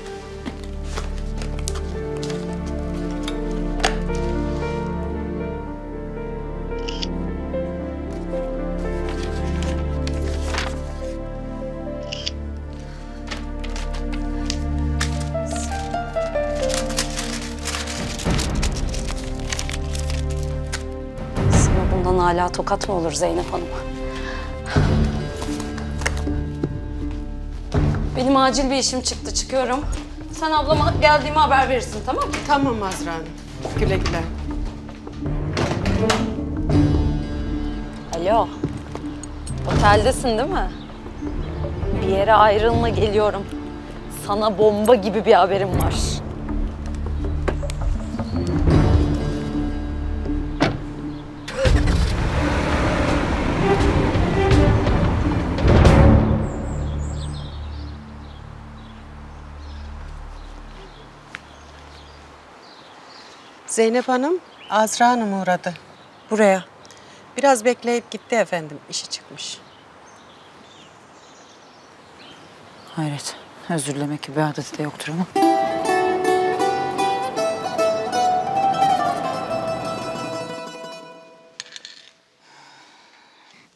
Hala tokat mı olur Zeynep Hanım? Benim acil bir işim çıktı, çıkıyorum. Sen ablama geldiğimi haber verirsin, tamam mı? Tamam Azra Hanım. Güle güle. Alo. Oteldesin değil mi? Bir yere ayrılma geliyorum. Sana bomba gibi bir haberim var. Zeynep Hanım, Azra Hanım uğradı. Buraya. Biraz bekleyip gitti efendim. İşi çıkmış. Hayret. Özür dilemek gibi bir adeti de yoktur ama.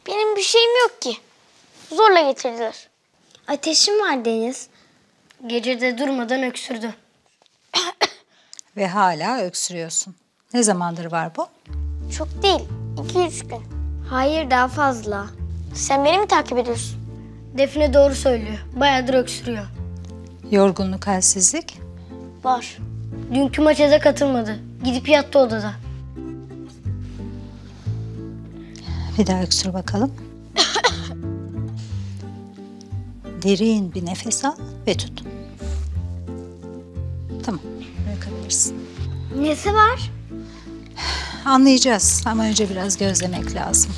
Benim bir şeyim yok ki. Zorla getirdiler. Ateşim var Deniz. Gecede durmadan öksürdü. Ve hala öksürüyorsun. Ne zamandır var bu? Çok değil. iki üç gün. Hayır daha fazla. Sen beni mi takip ediyorsun? Defne doğru söylüyor. Bayağıdır öksürüyor. Yorgunluk, halsizlik. Var. Dünkü maça da katılmadı. Gidip yattı odada. Bir daha öksür bakalım. Derin bir nefes al ve tut. Tamam, bırakabilirsin. Nesi var? Anlayacağız ama önce biraz gözlemek lazım.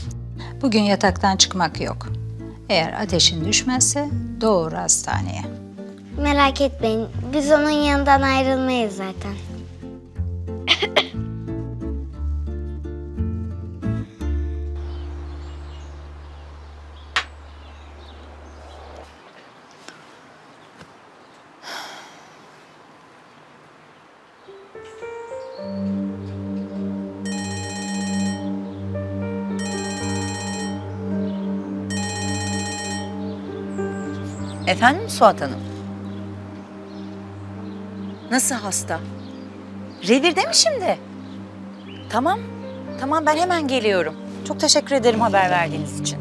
Bugün yataktan çıkmak yok. Eğer ateşin düşmezse doğru hastaneye. Merak etmeyin. Biz onun yanından ayrılmayız zaten. Efendim Suat Hanım? Nasıl hasta? Revirde mi şimdi? Tamam. Tamam ben hemen geliyorum. Çok teşekkür ederim haber verdiğiniz için.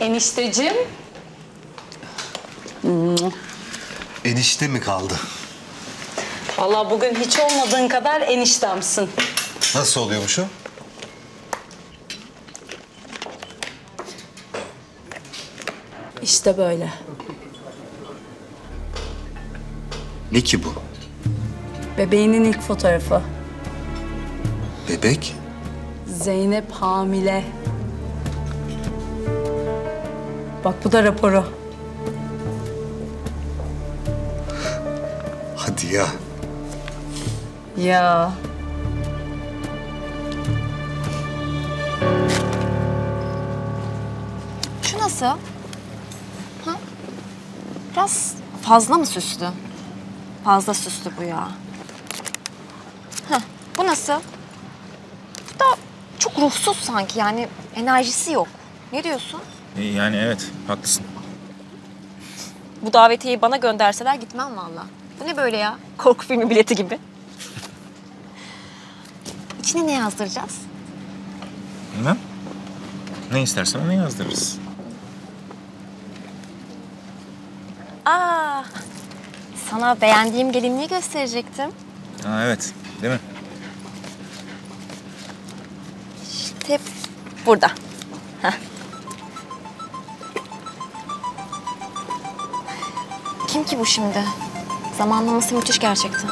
Enişteciğim. Enişte mi kaldı? Vallahi bugün hiç olmadığın kadar eniştemsin. Nasıl oluyormuş o? İşte böyle. Ne ki bu? Bebeğinin ilk fotoğrafı. Bebek? Zeynep hamile. Bak bu da raporu. Hadi ya. Ya. Şu nasıl? Biraz fazla mı süslü? Fazla süslü bu ya. Heh, bu nasıl? Bu da çok ruhsuz sanki yani enerjisi yok. Ne diyorsun? E, Yani evet, haklısın. Bu davetiyeyi bana gönderseler gitmem valla. Bu ne böyle ya? Korku filmi bileti gibi. İçine ne yazdıracağız? Bilmem. Ne istersen onu yazdırırız. Aa, sana beğendiğim gelinliği gösterecektim. Ha evet, değil mi? İşte burada. Heh. Kim ki bu şimdi? Zamanlaması müthiş gerçekten.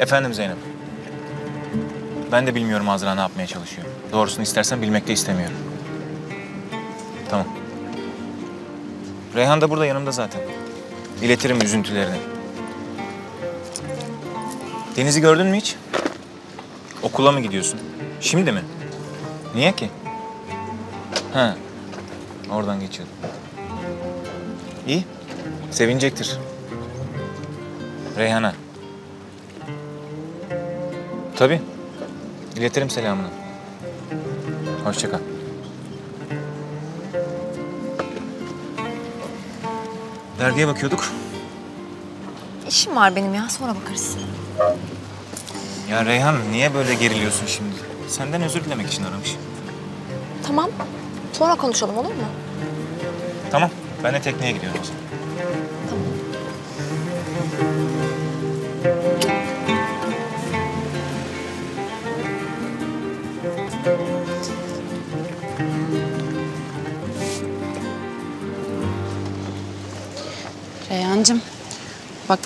Efendim Zeynep. Ben de bilmiyorum Azra ne yapmaya çalışıyor. Doğrusunu istersen bilmek de istemiyorum. Reyhan da burada yanımda zaten. İletirim üzüntülerini. Deniz'i gördün mü hiç? Okula mı gidiyorsun? Şimdi mi? Niye ki? Ha. Oradan geçiyordum. İyi. Sevinecektir. Reyhan'a. Tabii. İletirim selamını. Hoşça kal. Dergiye bakıyorduk. İşim var benim ya sonra bakarız. Ya Reyhan niye böyle geriliyorsun şimdi? Senden özür dilemek için aramış. Tamam. Sonra konuşalım olur mu? Tamam. Ben de tekneye gidiyorum o zaman.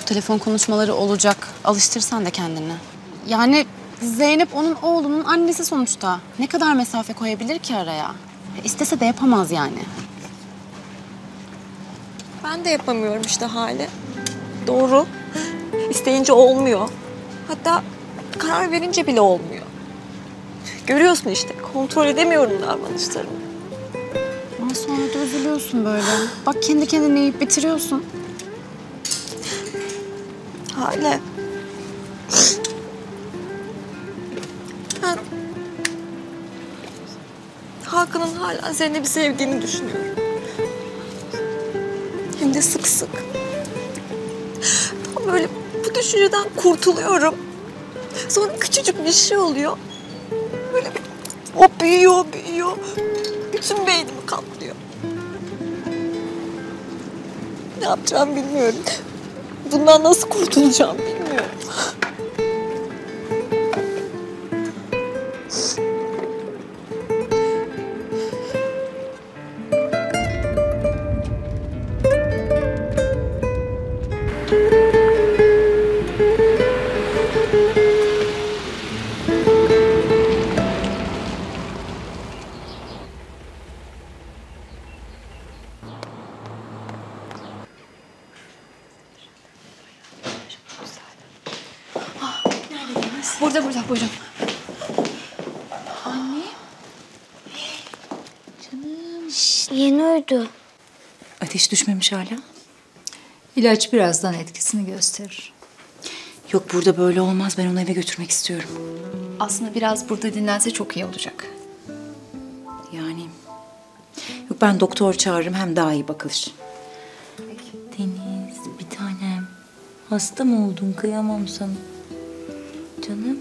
Telefon konuşmaları olacak. Alıştırsan da kendini. Yani Zeynep onun oğlunun annesi sonuçta. Ne kadar mesafe koyabilir ki araya? E, İstese de yapamaz yani. Ben de yapamıyorum işte hali. Doğru. İsteyince olmuyor. Hatta karar verince bile olmuyor. Görüyorsun işte kontrol edemiyorum davranışlarımı. Ama sonra da üzülüyorsun böyle. Bak kendi kendine yiyip bitiriyorsun. Hale. Ben Hakan'ın hala Zeynep'i sevdiğini düşünüyorum. Hem de sık sık. Tam böyle bu düşünceden kurtuluyorum. Sonra küçücük bir şey oluyor. Böyle o büyüyor, büyüyor. Bütün beynimi kaplıyor. Ne yapacağım bilmiyorum. Bundan nasıl kurtulacağım bilmiyorum. Hala. İlaç birazdan etkisini gösterir. Yok burada böyle olmaz. Ben onu eve götürmek istiyorum. Aslında biraz burada dinlense çok iyi olacak. Yani yok ben doktor çağırırım hem daha iyi bakılır. Deniz bir tanem. Hasta mı oldun? Kıyamam sana. Canım.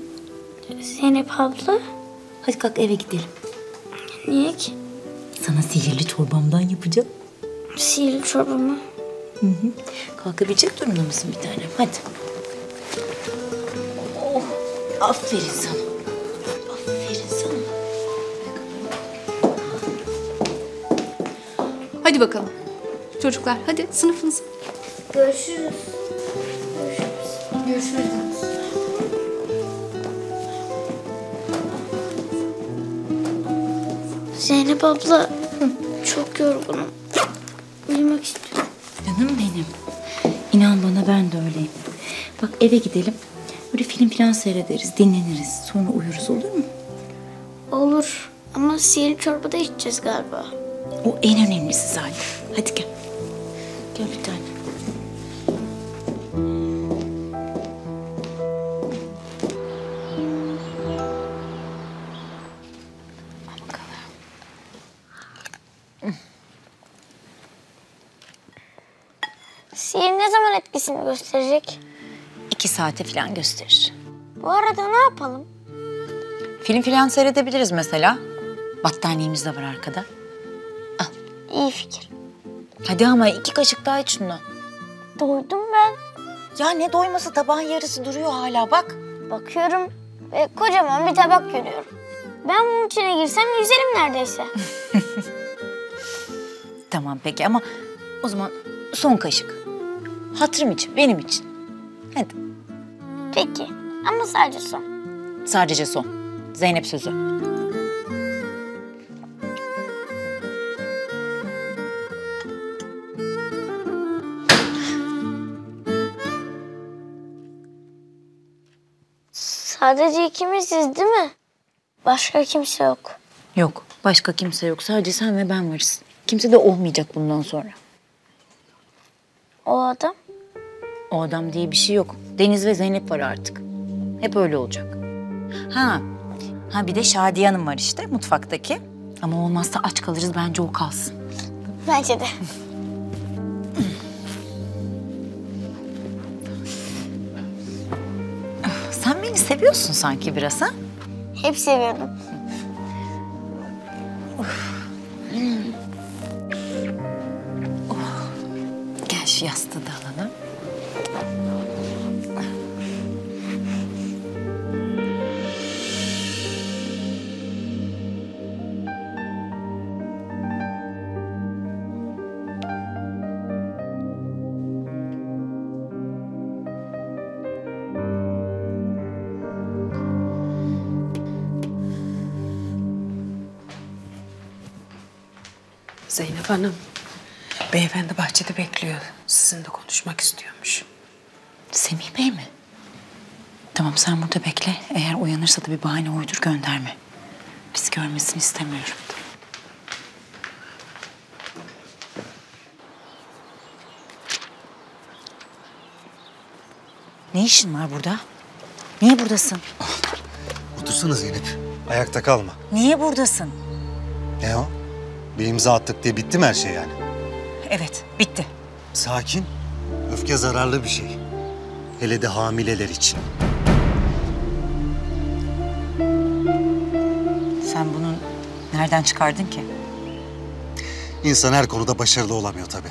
Zeynep abla. Hadi kalk eve gidelim. Niye ki? Sana sihirli çorbamdan yapacağım. Sihirli çorba mı? Hı hı. Kalkabilecek durumda mısın bir tanem? Hadi. Oh, aferin sana. Aferin sana. Hadi bakalım. Çocuklar hadi sınıfınıza. Görüşürüz. Görüşürüz. Zeynep abla çok yorgunum. İnan bana ben de öyleyim. Bak eve gidelim. Böyle film falan seyrederiz, dinleniriz. Sonra uyuruz olur mu? Olur. Ama sihirli çorba da içeceğiz galiba. O en önemlisi zaten. Gösterecek? İki saate falan gösterir. Bu arada ne yapalım? Film falan seyredebiliriz mesela. Battaniyemiz de var arkada. İyi fikir. Hadi ama iki kaşık daha iç şunu. Doydum ben. Ya ne doyması tabağın yarısı duruyor hala bak. Bakıyorum ve kocaman bir tabak görüyorum. Ben bunun içine girsem yüzerim neredeyse. Tamam peki ama o zaman son kaşık. Hatırım için, benim için. Hadi. Peki ama sadece son. Sadece son. Zeynep sözü. Sadece ikimiziz değil mi? Başka kimse yok. Yok, başka kimse yok. Sadece sen ve ben varız. Kimse de olmayacak bundan sonra. O adam? O adam diye bir şey yok. Deniz ve Zeynep var artık. Hep öyle olacak. Ha, ha bir de Şadiye Hanım var işte mutfaktaki. Ama olmazsa aç kalırız bence o kalsın. Bence de. Sen beni seviyorsun sanki biraz ha? Hep seviyordum. Şu yastığı da alalım. Zeynep Hanım, beyefendi bahçede bekliyor. Sizinle konuşmak istiyormuş. Semih Bey mi? Tamam sen burada bekle. Eğer uyanırsa da bir bahane uydur gönderme. Biz görmesini istemiyorum. Ne işin var burada? Niye buradasın? Otursana Zeynep. Ayakta kalma. Niye buradasın? Ne o? Bir imza attık diye bitti mi her şey yani? Evet, bitti. Sakin. Öfke zararlı bir şey. Hele de hamileler için. Sen bunu nereden çıkardın ki? İnsan her konuda başarılı olamıyor tabii.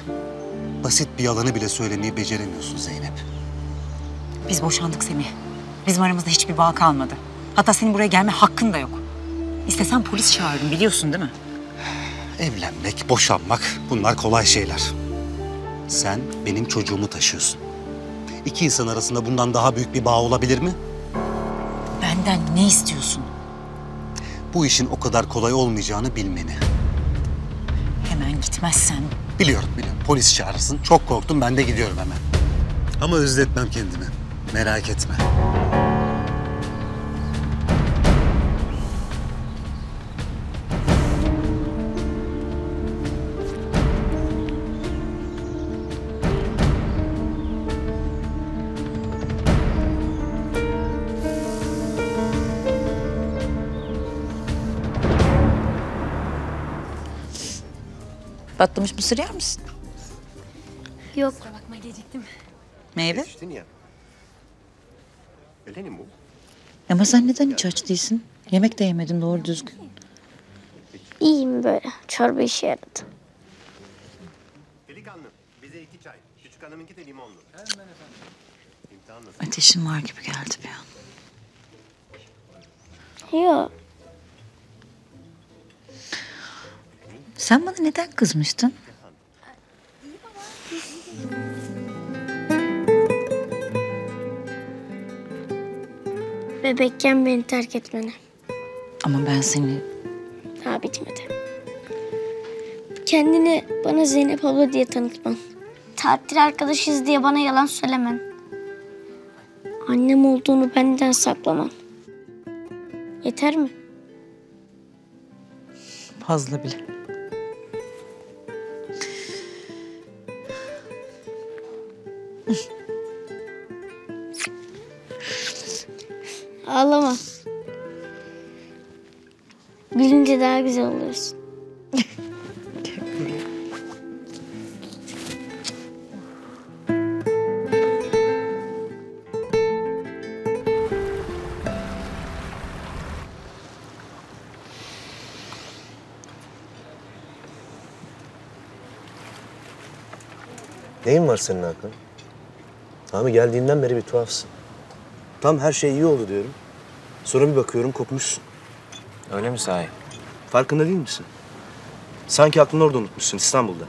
Basit bir yalanı bile söylemeyi beceremiyorsun Zeynep. Biz boşandık Semih. Bizim aramızda hiçbir bağ kalmadı. Hatta senin buraya gelme hakkın da yok. İstesen polis çağırırım biliyorsun değil mi? Evlenmek, boşanmak bunlar kolay şeyler. Sen benim çocuğumu taşıyorsun. İki insan arasında bundan daha büyük bir bağ olabilir mi? Benden ne istiyorsun? Bu işin o kadar kolay olmayacağını bilmeni. Hemen gitmezsen Biliyorum, biliyorum. Polis çağırırsın. Çok korktum, ben de gidiyorum hemen. Ama özletmem kendimi. Merak etme. Patlamış mısır yer misin? Yok. bakma geciktim. Meyve? ya. Öyle mi bu? Ama sen neden hiç aç değilsin? Yemek de yemedin doğru düzgün. İyiyim böyle. Çorba işe yaradı. Delikanlı, bize iki çay. Küçük hanımınki de limonlu. Hemen efendim. Ateşin var gibi geldi bir an. Yok. Sen bana neden kızmıştın? Bebekken beni terk etmene. Ama ben seni Daha bitmedi. Kendini bana Zeynep abla diye tanıtman. Tatil arkadaşız diye bana yalan söylemen. Annem olduğunu benden saklaman. Yeter mi? fazla bile. Ağlama. Gülünce daha güzel oluyorsun. Neyin var senin Hakan? Abi geldiğinden beri bir tuhafsın. Tam her şey iyi oldu diyorum. Sonra bir bakıyorum kopmuşsun. Öyle mi sahi? Farkında değil misin? Sanki aklını orada unutmuşsun İstanbul'da.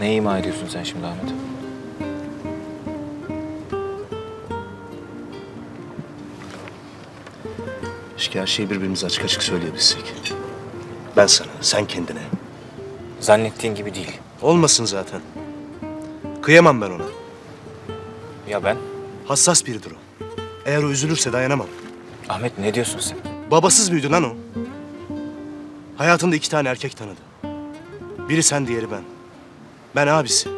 Ne ima ediyorsun sen şimdi Ahmet? Keşke her şeyi birbirimize açık açık söyleyebilsek. Ben sana, sen kendine. Zannettiğin gibi değil. Olmasın zaten. Kıyamam ben ona. Ya ben? Hassas biridir o. Eğer o üzülürse dayanamam. Ahmet ne diyorsun sen? Babasız büyüdü lan o. Hayatında iki tane erkek tanıdı. Biri sen, diğeri ben. Ben abisi.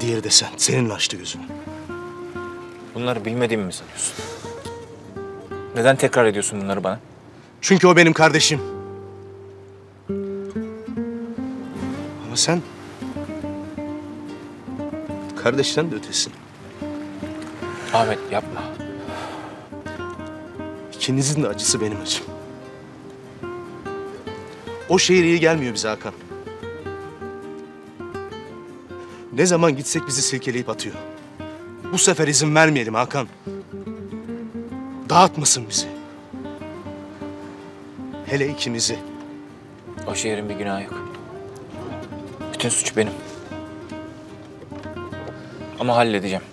Diğeri de sen. Seninle açtı gözümü. Bunları bilmediğimi mi sanıyorsun? Neden tekrar ediyorsun bunları bana? Çünkü o benim kardeşim. Ama sen... Kardeşten de ötesin. Ahmet yapma. İkinizin de acısı benim acım. O şehir iyi gelmiyor bize Hakan. Ne zaman gitsek bizi silkeleyip atıyor. Bu sefer izin vermeyelim Hakan. Dağıtmasın bizi. Hele ikimizi. O şehrin bir günahı yok. Bütün suç benim. Ama halledeceğim.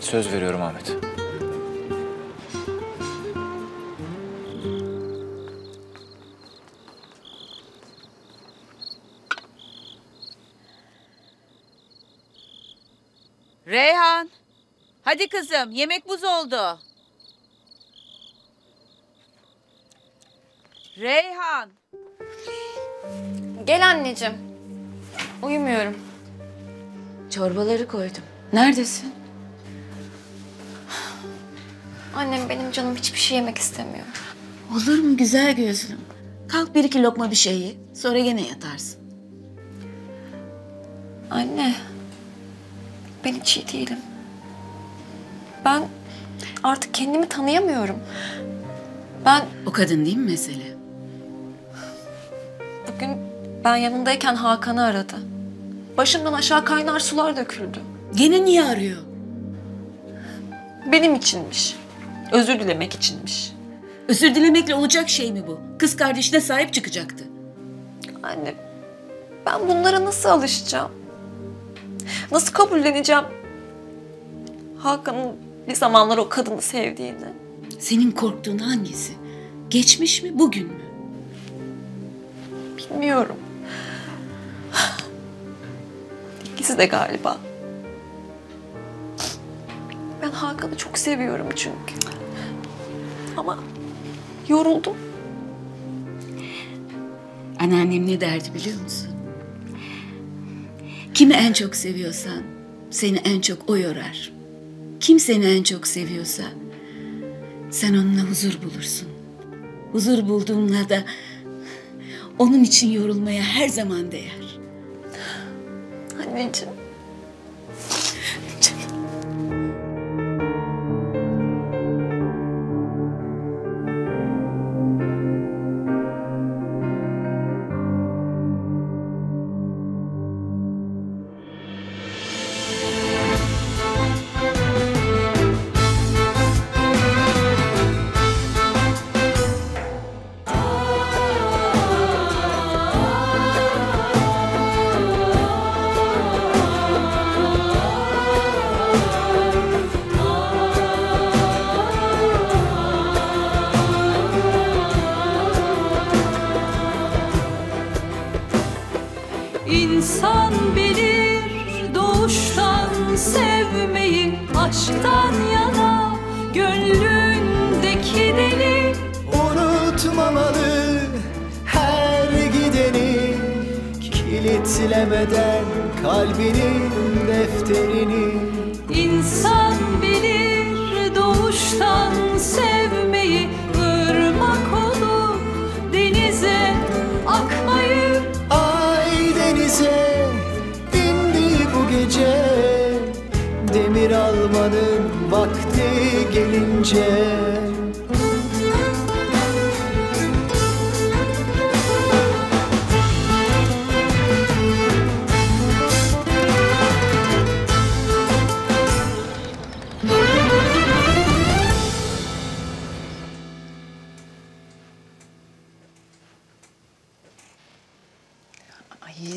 Söz veriyorum Ahmet. Reyhan. Hadi kızım yemek buz oldu. Reyhan. Gel anneciğim. Uyumuyorum. Çorbaları koydum. Neredesin? Annem benim canım hiçbir şey yemek istemiyor. Olur mu güzel gözlüm? Kalk bir iki lokma bir şey ye. Sonra gene yatarsın. Anne. Ben hiç iyi değilim. Ben artık kendimi tanıyamıyorum. Ben O kadın değil mi mesele? Ben yanındayken Hakan'ı aradı. Başımdan aşağı kaynar sular döküldü. Gene niye arıyor? Benim içinmiş. Özür dilemek içinmiş. Özür dilemekle olacak şey mi bu? Kız kardeşine sahip çıkacaktı. Anne, ben bunlara nasıl alışacağım? Nasıl kabulleneceğim? Hakan'ın bir zamanlar o kadını sevdiğini. Senin korktuğun hangisi? Geçmiş mi, bugün mü? Bilmiyorum. İkisi de galiba. Ben Hakan'ı çok seviyorum çünkü. Ama yoruldum. Anneannem ne derdi biliyor musun? Kimi en çok seviyorsan seni en çok o yorar. Kim seni en çok seviyorsa sen onunla huzur bulursun. Huzur bulduğunla da onun için yorulmaya her zaman değer. Anneciğim.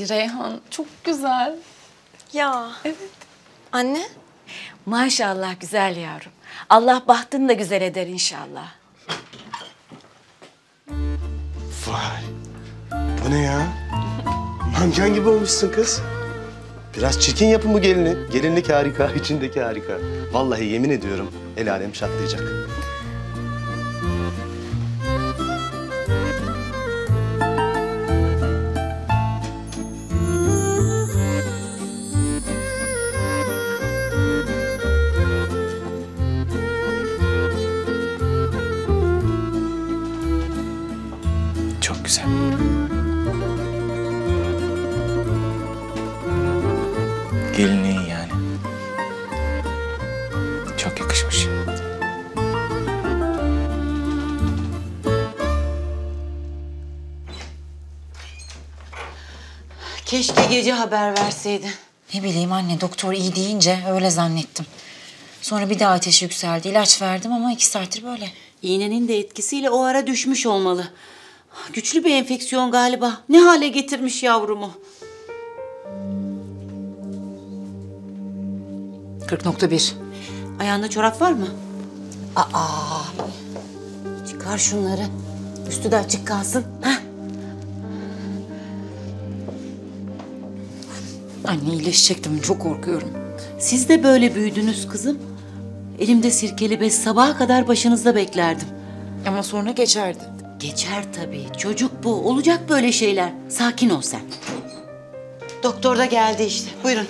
Ay Reyhan çok güzel. Ya. Evet. Anne? Maşallah güzel yavrum. Allah bahtını da güzel eder inşallah. Vay. Bu ne ya? Amcan gibi olmuşsun kız. Biraz çirkin yapın bu gelini. Gelinlik harika, içindeki harika. Vallahi yemin ediyorum el alem çatlayacak. Gece haber verseydin. Ne bileyim anne doktor iyi deyince öyle zannettim. Sonra bir daha ateşi yükseldi. İlaç verdim ama iki saattir böyle. İğnenin de etkisiyle o ara düşmüş olmalı. Güçlü bir enfeksiyon galiba. Ne hale getirmiş yavrumu. 40.1. Ayağında çorap var mı? Aa. Çıkar şunları. Üstü de açık kalsın. Heh. Anne iyileşecektim çok korkuyorum. Siz de böyle büyüdünüz kızım. Elimde sirkeli bez sabaha kadar başınızda beklerdim. Ama sonra geçerdi. Geçer tabii. Çocuk bu. Olacak böyle şeyler. Sakin ol sen. Doktor da geldi işte. Buyurun.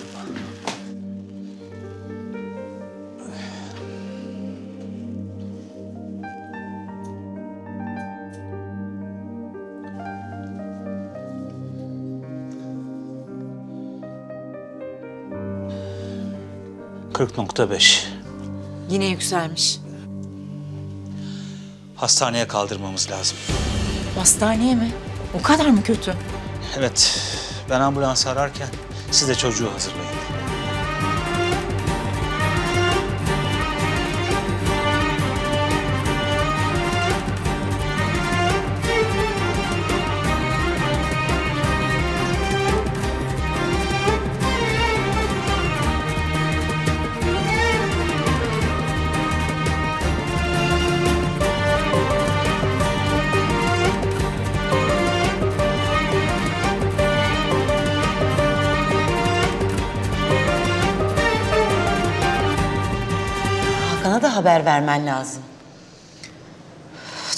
Yine yükselmiş. Hastaneye kaldırmamız lazım. Hastaneye mi? O kadar mı kötü? Evet, ben ambulans ararken siz de çocuğu hazırlayın. Haber vermen lazım.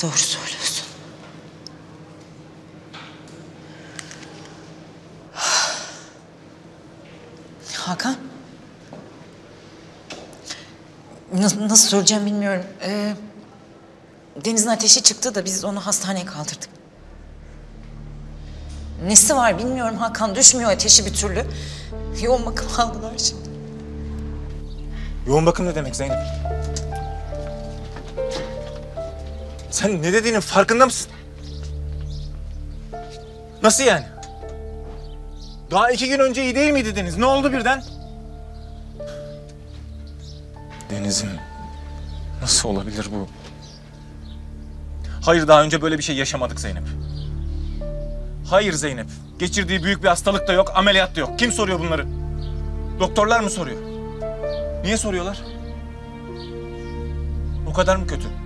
Doğru söylüyorsun. Hakan. Nasıl, nasıl söyleyeceğim bilmiyorum. Ee, Deniz'in ateşi çıktı da biz onu hastaneye kaldırdık. Nesi var bilmiyorum Hakan. Düşmüyor ateşi bir türlü. Yoğun bakım aldılar şimdi. Yoğun bakım ne demek Zeynep? Sen ne dediğinin farkında mısın? Nasıl yani? Daha iki gün önce iyi değil miydi Deniz? Ne oldu birden? Deniz'im nasıl olabilir bu? Hayır daha önce böyle bir şey yaşamadık Zeynep. Hayır Zeynep. Geçirdiği büyük bir hastalık da yok, ameliyat da yok. Kim soruyor bunları? Doktorlar mı soruyor? Niye soruyorlar? O kadar mı kötü?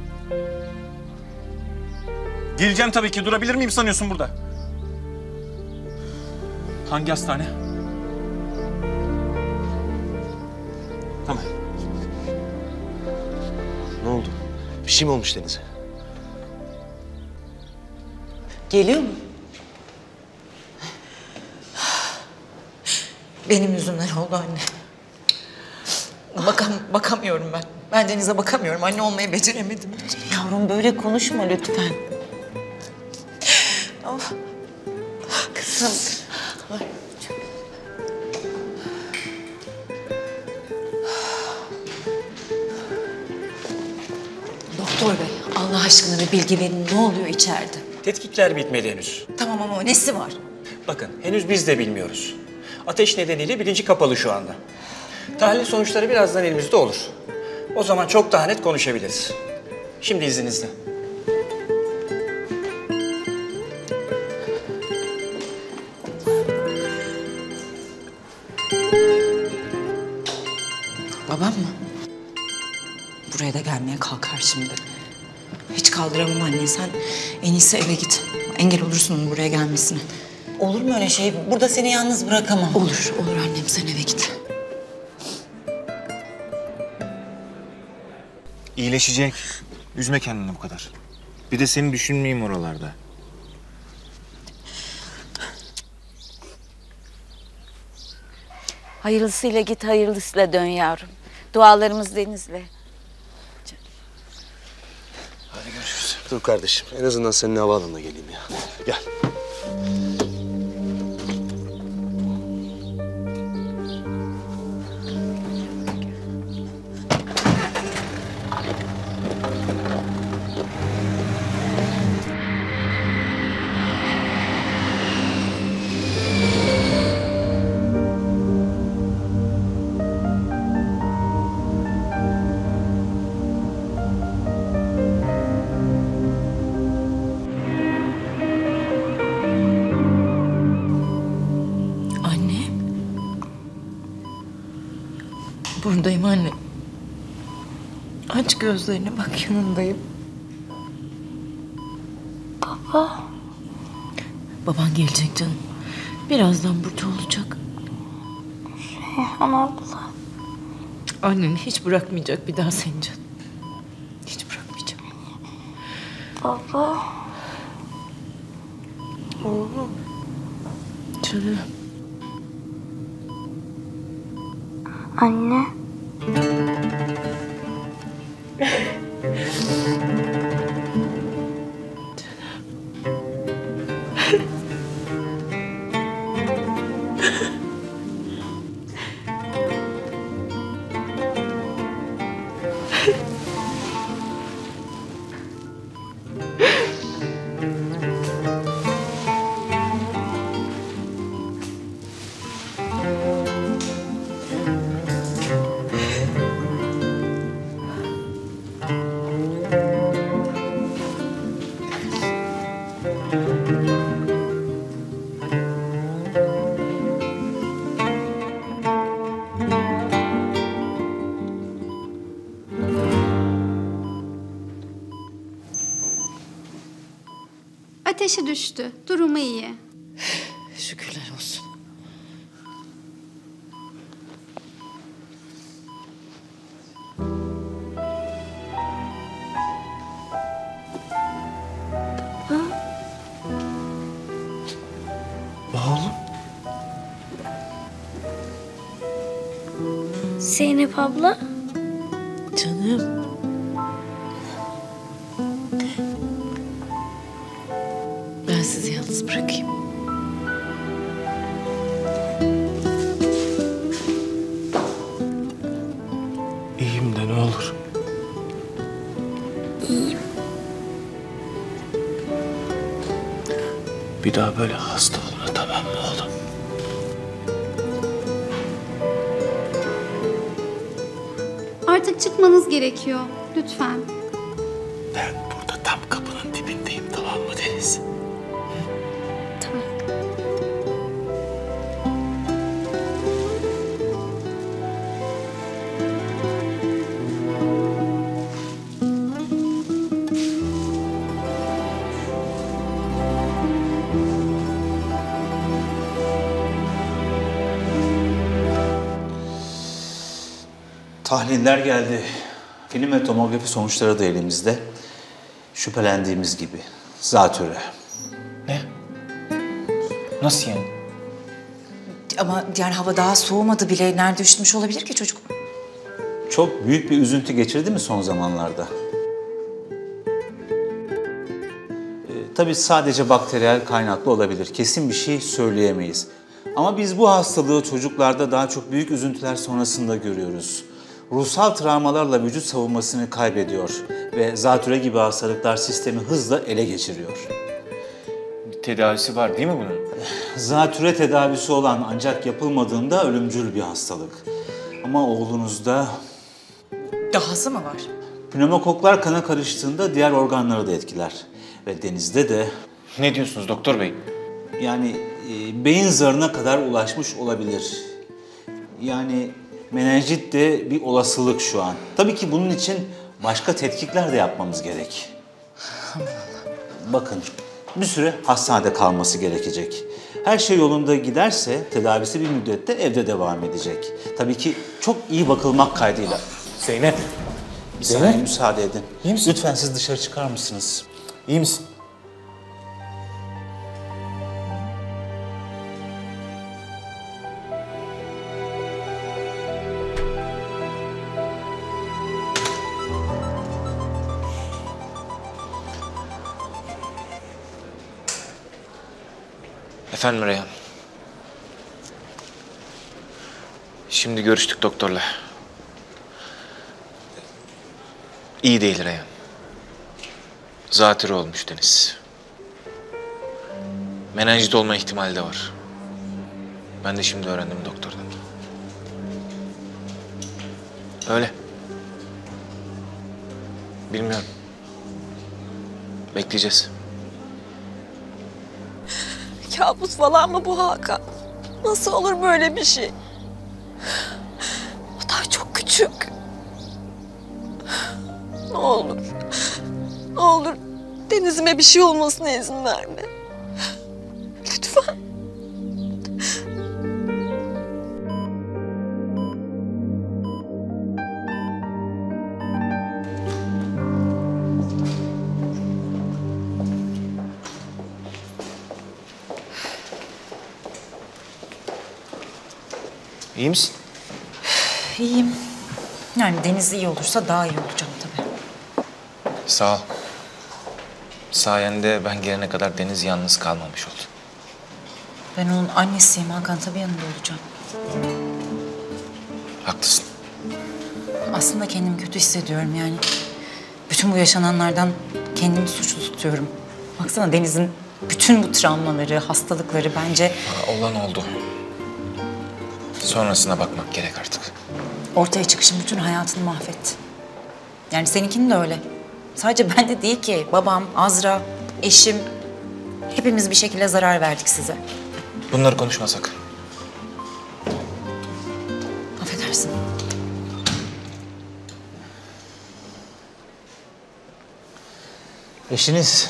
Geleceğim tabii ki. Durabilir miyim sanıyorsun burada? Hangi hastane? Tamam. Ne oldu? Bir şey mi olmuş Deniz'e? Geliyor mu? Benim yüzümden oldu anne. Bakam, bakamıyorum ben. Ben Deniz'e bakamıyorum. Anne olmayı beceremedim. Yavrum böyle konuşma lütfen. Kızım. Doktor bey, Allah aşkına bir bilgi verin. Ne oluyor içeride? Tetkikler bitmedi henüz. Tamam ama nesi var? Bakın henüz biz de bilmiyoruz. Ateş nedeniyle bilinci kapalı şu anda. Tahlil sonuçları birazdan elimizde olur. O zaman çok daha net konuşabiliriz. Şimdi izninizle. Şimdi. Hiç kaldıramam anne. Sen en iyisi eve git. Engel olursun onun buraya gelmesine. Olur mu öyle şey? Burada seni yalnız bırakamam. Olur, olur annem sen eve git. İyileşecek. Üzme kendini bu kadar. Bir de seni düşünmeyeyim oralarda. Hayırlısıyla git, hayırlısıyla dön yavrum. Dualarımız Deniz'le. Dur kardeşim. En azından senin havaalanına geleyim ya. Gel. Aç gözlerini bak yanındayım. Baba. Baban gelecek canım. Birazdan burada olacak. Reyhan abla. Annen hiç bırakmayacak bir daha seni canım. Hiç bırakmayacak. Baba. Oğlum. Canım. Anne. Ateşi düştü. Durumu iyi. Şükürler olsun. Zeynep abla. Böyle hasta olma tamam mı oğlum? Artık çıkmanız gerekiyor. Lütfen. Tahliller geldi. Film ve tomografi sonuçları da elimizde. Şüphelendiğimiz gibi. Zatürre. Nasıl yani? Ama yani hava daha soğumadı bile. Nerede üşütmüş olabilir ki çocuk? Çok büyük bir üzüntü geçirdi mi son zamanlarda? Ee, tabii sadece bakteriyel kaynaklı olabilir. Kesin bir şey söyleyemeyiz. Ama biz bu hastalığı çocuklarda daha çok büyük üzüntüler sonrasında görüyoruz. Ruhsal travmalarla vücut savunmasını kaybediyor ve zatüre gibi hastalıklar sistemi hızla ele geçiriyor. Tedavisi var değil mi bunun? Zatüre tedavisi olan ancak yapılmadığında ölümcül bir hastalık. Ama oğlunuzda Dahası mı var? pneumokoklar kana karıştığında diğer organları da etkiler. Ve denizde de... Ne diyorsunuz doktor bey? Yani e, beyin zarına kadar ulaşmış olabilir. Yani menenjit de bir olasılık şu an. Tabii ki bunun için başka tetkikler de yapmamız gerek. Bakın bir süre hastanede kalması gerekecek. Her şey yolunda giderse tedavisi bir müddette evde devam edecek. Tabii ki çok iyi bakılmak kaydıyla. Zeynep. Bir saniye müsaade edin. Lütfen siz dışarı çıkar mısınız? İyi misin? Efendim Reyhan. Şimdi görüştük doktorla. İyi değil Reyhan. Zatürre olmuş Deniz. Menenjit olma ihtimali de var. Ben de şimdi öğrendim doktordan. Öyle. Bilmiyorum. Bekleyeceğiz. Kabus falan mı bu Hakan? Nasıl olur böyle bir şey? O daha çok küçük. Ne olur. Ne olur Deniz'ime bir şey olmasına izin verme. Lütfen. İyi misin? İyiyim. Yani Deniz iyi olursa daha iyi olacağım tabii. Sağ ol. Sayende ben gelene kadar Deniz yalnız kalmamış oldu. Ben onun annesiyim Hakan tabii yanında olacağım. Haklısın. Aslında kendimi kötü hissediyorum yani. Bütün bu yaşananlardan kendimi suçlu tutuyorum. Baksana Deniz'in bütün bu travmaları, hastalıkları bence Ha, Olan oldu. Sonrasına bakmak gerek artık. ortaya çıkışın bütün hayatını mahvetti. Yani seninkinin de öyle. Sadece ben de değil ki. Babam, Azra, eşim. Hepimiz bir şekilde zarar verdik size. Bunları konuşmasak. Affedersin. Eşiniz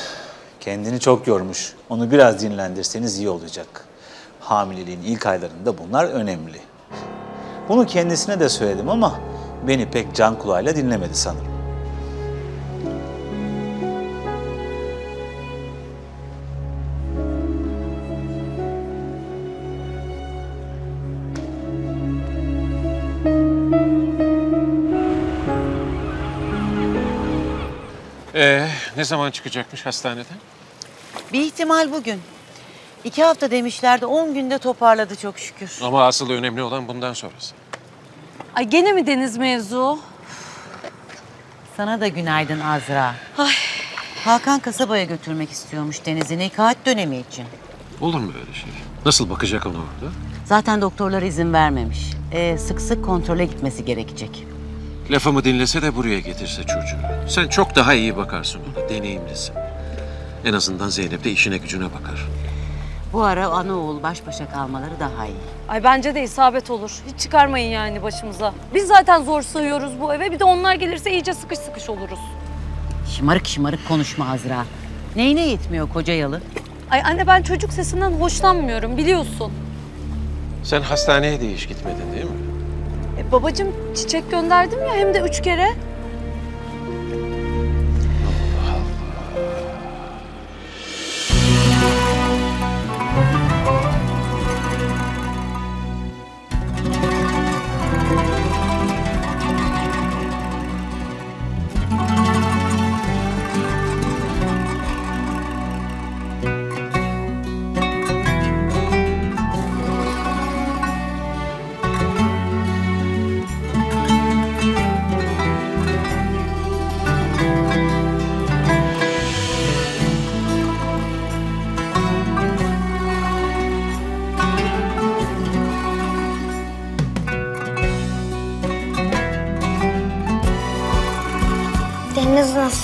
kendini çok yormuş. Onu biraz dinlendirseniz iyi olacak. Hamileliğin ilk aylarında bunlar önemli. Bunu kendisine de söyledim ama beni pek can kulağıyla dinlemedi sanırım. Ee, ne zaman çıkacakmış hastaneden? Bir ihtimal bugün. İki hafta demişlerdi, on günde toparladı çok şükür. Ama asıl önemli olan bundan sonrası. Ay gene mi Deniz mevzu? Sana da günaydın Azra. Ay. Hakan kasabaya götürmek istiyormuş Deniz'i nekaat dönemi için. Olur mu öyle şey? Nasıl bakacak ona orada? Zaten doktorlar izin vermemiş. Ee, sık sık kontrole gitmesi gerekecek. Lafımı dinlese de buraya getirse çocuğu. Sen çok daha iyi bakarsın ona, deneyimlisin. En azından Zeynep de işine gücüne bakar. Bu ara ana oğul baş başa kalmaları daha iyi. Ay bence de isabet olur. Hiç çıkarmayın yani başımıza. Biz zaten zor sığıyoruz bu eve. Bir de onlar gelirse iyice sıkış sıkış oluruz. Şımarık şımarık konuşma Azra. Neyine yetmiyor koca yalı? Ay anne ben çocuk sesinden hoşlanmıyorum biliyorsun. Sen hastaneye de hiç gitmedin değil mi? E, babacığım çiçek gönderdim ya hem de üç kere.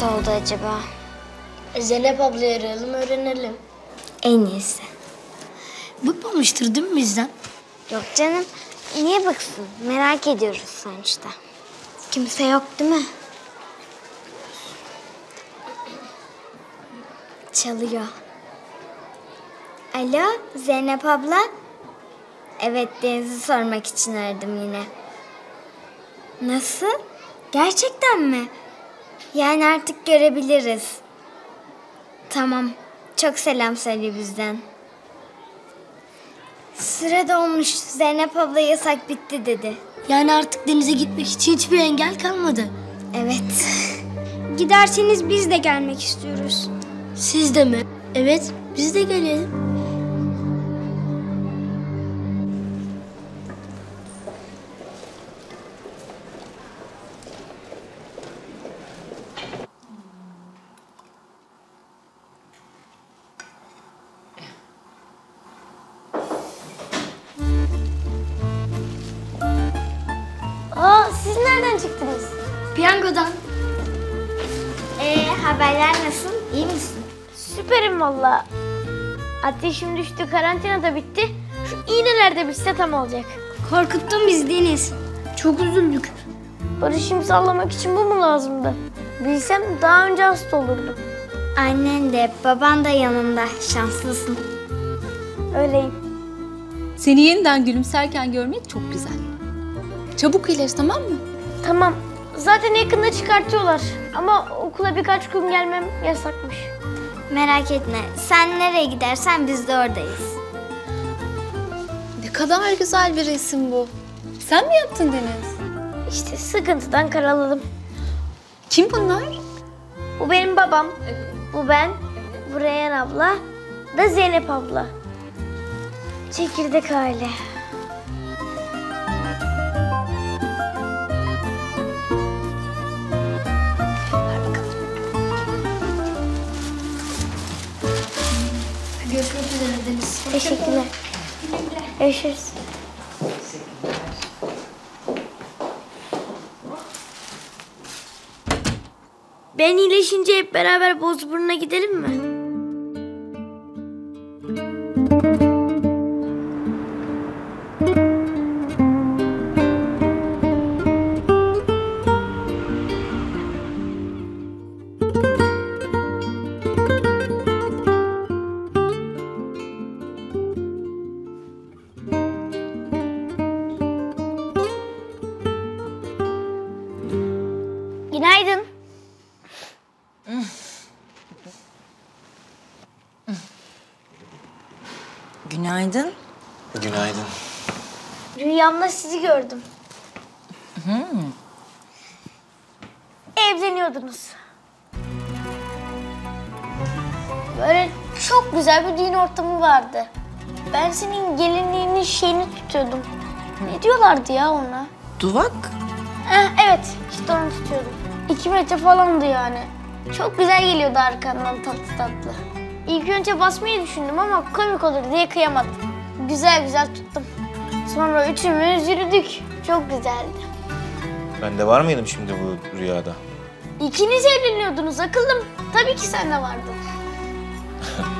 Nasıl oldu acaba? Zeynep ablayı arayalım öğrenelim. En iyisi. Bıkmamıştır değil mi bizden? Yok canım. Niye baksın? Merak ediyoruz sonuçta. Kimse yok değil mi? Çalıyor. Alo Zeynep abla. Evet Deniz'i sormak için aradım yine. Nasıl? Gerçekten mi? Yani artık görebiliriz. Tamam. Çok selam söyle bizden. Süre dolmuş. Zeynep abla yasak bitti dedi. Yani artık denize gitmek için hiçbir engel kalmadı. Evet. Giderseniz biz de gelmek istiyoruz. Siz de mi? Evet, biz de gelelim. Ateşim düştü, karantina da bitti. Şu iğneler de bitse tam olacak. Korkuttun biz Deniz. Çok üzüldük. Barış imzalamak için bu mu lazımdı? Bilsem daha önce hasta olurdum. Annen de baban da yanında. Şanslısın. Öyleyim. Seni yeniden gülümserken görmek çok güzel. Çabuk iyileş tamam mı? Tamam. Zaten yakında çıkartıyorlar. Ama okula birkaç gün gelmem yasakmış. Merak etme. Sen nereye gidersen biz de oradayız. Ne kadar güzel bir resim bu. Sen mi yaptın Deniz? İşte sıkıntıdan karaladım. Kim bunlar? Bu benim babam. Bu ben. Bu Reyhan abla. Da Zeynep abla. Çekirdek aile. Deniz. Teşekkürler. Görüşürüz. Ben iyileşince hep beraber Bozburnu'na gidelim mi? Rüyamda sizi gördüm. Hmm. Evleniyordunuz. Böyle çok güzel bir düğün ortamı vardı. Ben senin gelinliğinin şeyini tutuyordum. Ne diyorlardı ya ona? Duvak? Eh, evet, işte onu tutuyordum. İki metre falandı yani. Çok güzel geliyordu arkandan tatlı tatlı. İlk önce basmayı düşündüm ama komik olur diye kıyamadım. Güzel güzel tuttum. Sonra üçümüz yürüdük. Çok güzeldi. Ben de var mıydım şimdi bu rüyada? İkiniz evleniyordunuz akıllım. Tabii ki sen de vardın.